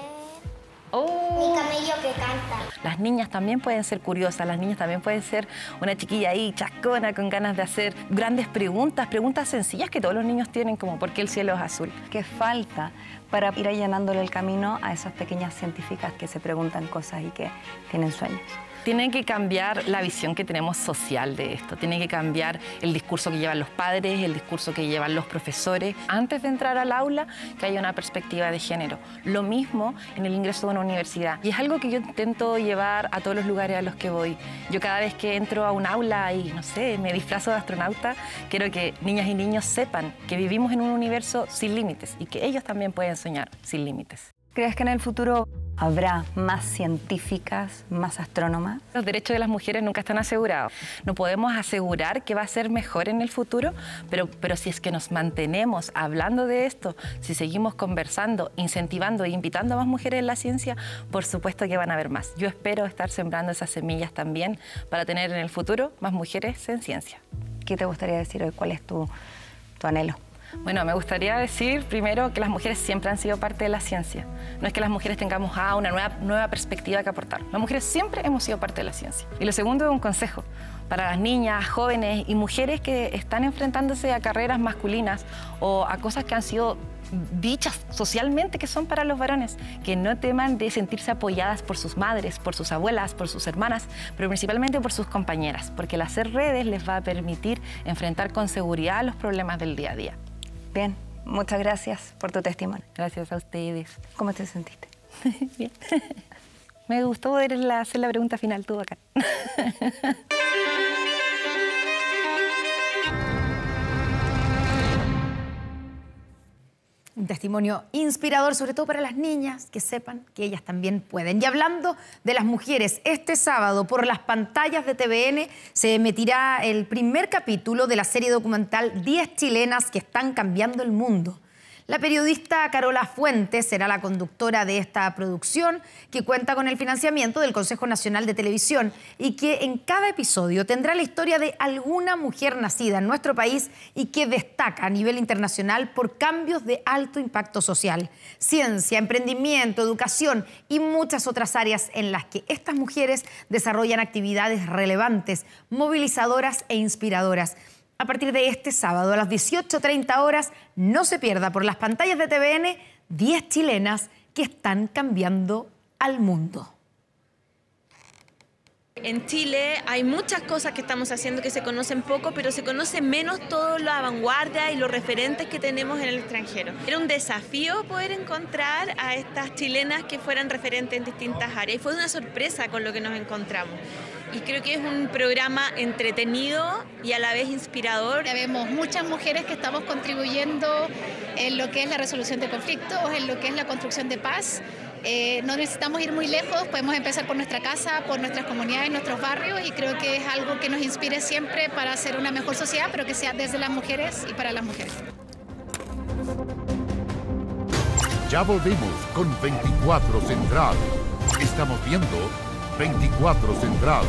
Oh. Mi camello que canta. Las niñas también pueden ser curiosas, las niñas también pueden ser una chiquilla ahí chascona con ganas de hacer grandes preguntas, preguntas sencillas que todos los niños tienen, como ¿por qué el cielo es azul? ¿Qué falta para ir allanándole el camino a esas pequeñas científicas que se preguntan cosas y que tienen sueños? Tiene que cambiar la visión que tenemos social de esto, tiene que cambiar el discurso que llevan los padres, el discurso que llevan los profesores. Antes de entrar al aula, que haya una perspectiva de género. Lo mismo en el ingreso de una universidad. Y es algo que yo intento llevar a todos los lugares a los que voy. Yo cada vez que entro a un aula y, no sé, me disfrazo de astronauta, quiero que niñas y niños sepan que vivimos en un universo sin límites y que ellos también pueden soñar sin límites. ¿Crees que en el futuro ¿Habrá más científicas, más astrónomas? Los derechos de las mujeres nunca están asegurados. No podemos asegurar que va a ser mejor en el futuro, pero, pero si es que nos mantenemos hablando de esto, si seguimos conversando, incentivando e invitando a más mujeres en la ciencia, por supuesto que van a haber más. Yo espero estar sembrando esas semillas también para tener en el futuro más mujeres en ciencia. ¿Qué te gustaría decir hoy? ¿Cuál es tu, tu anhelo? Bueno, me gustaría decir primero que las mujeres siempre han sido parte de la ciencia. No es que las mujeres tengamos ah, una nueva, nueva perspectiva que aportar. Las mujeres siempre hemos sido parte de la ciencia. Y lo segundo es un consejo para las niñas, jóvenes y mujeres que están enfrentándose a carreras masculinas o a cosas que han sido dichas socialmente que son para los varones, que no teman de sentirse apoyadas por sus madres, por sus abuelas, por sus hermanas, pero principalmente por sus compañeras, porque el hacer redes les va a permitir enfrentar con seguridad los problemas del día a día. Bien, muchas gracias por tu testimonio. Gracias a ustedes. ¿Cómo te sentiste? Bien. Me gustó hacer la pregunta final, tú acá. Un testimonio inspirador, sobre todo para las niñas, que sepan que ellas también pueden. Y hablando de las mujeres, este sábado por las pantallas de TVN se emitirá el primer capítulo de la serie documental 10 chilenas que están cambiando el mundo. La periodista Carola Fuentes será la conductora de esta producción que cuenta con el financiamiento del Consejo Nacional de Televisión y que en cada episodio tendrá la historia de alguna mujer nacida en nuestro país y que destaca a nivel internacional por cambios de alto impacto social, ciencia, emprendimiento, educación y muchas otras áreas en las que estas mujeres desarrollan actividades relevantes, movilizadoras e inspiradoras a partir de este sábado a las 18.30 horas. No se pierda por las pantallas de TVN 10 chilenas que están cambiando al mundo. En Chile hay muchas cosas que estamos haciendo que se conocen poco, pero se conoce menos toda la vanguardia y los referentes que tenemos en el extranjero. Era un desafío poder encontrar a estas chilenas que fueran referentes en distintas áreas y fue una sorpresa con lo que nos encontramos y creo que es un programa entretenido y a la vez inspirador. Vemos muchas mujeres que estamos contribuyendo en lo que es la resolución de conflictos, en lo que es la construcción de paz. Eh, no necesitamos ir muy lejos, podemos empezar por nuestra casa, por nuestras comunidades, nuestros barrios y creo que es algo que nos inspire siempre para hacer una mejor sociedad, pero que sea desde las mujeres y para las mujeres. Ya volvimos con 24 Central. Estamos viendo 24 Central.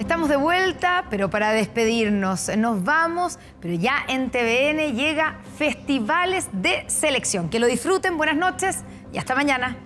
Estamos de vuelta, pero para despedirnos nos vamos, pero ya en TVN llega Festivales de Selección. Que lo disfruten, buenas noches y hasta mañana.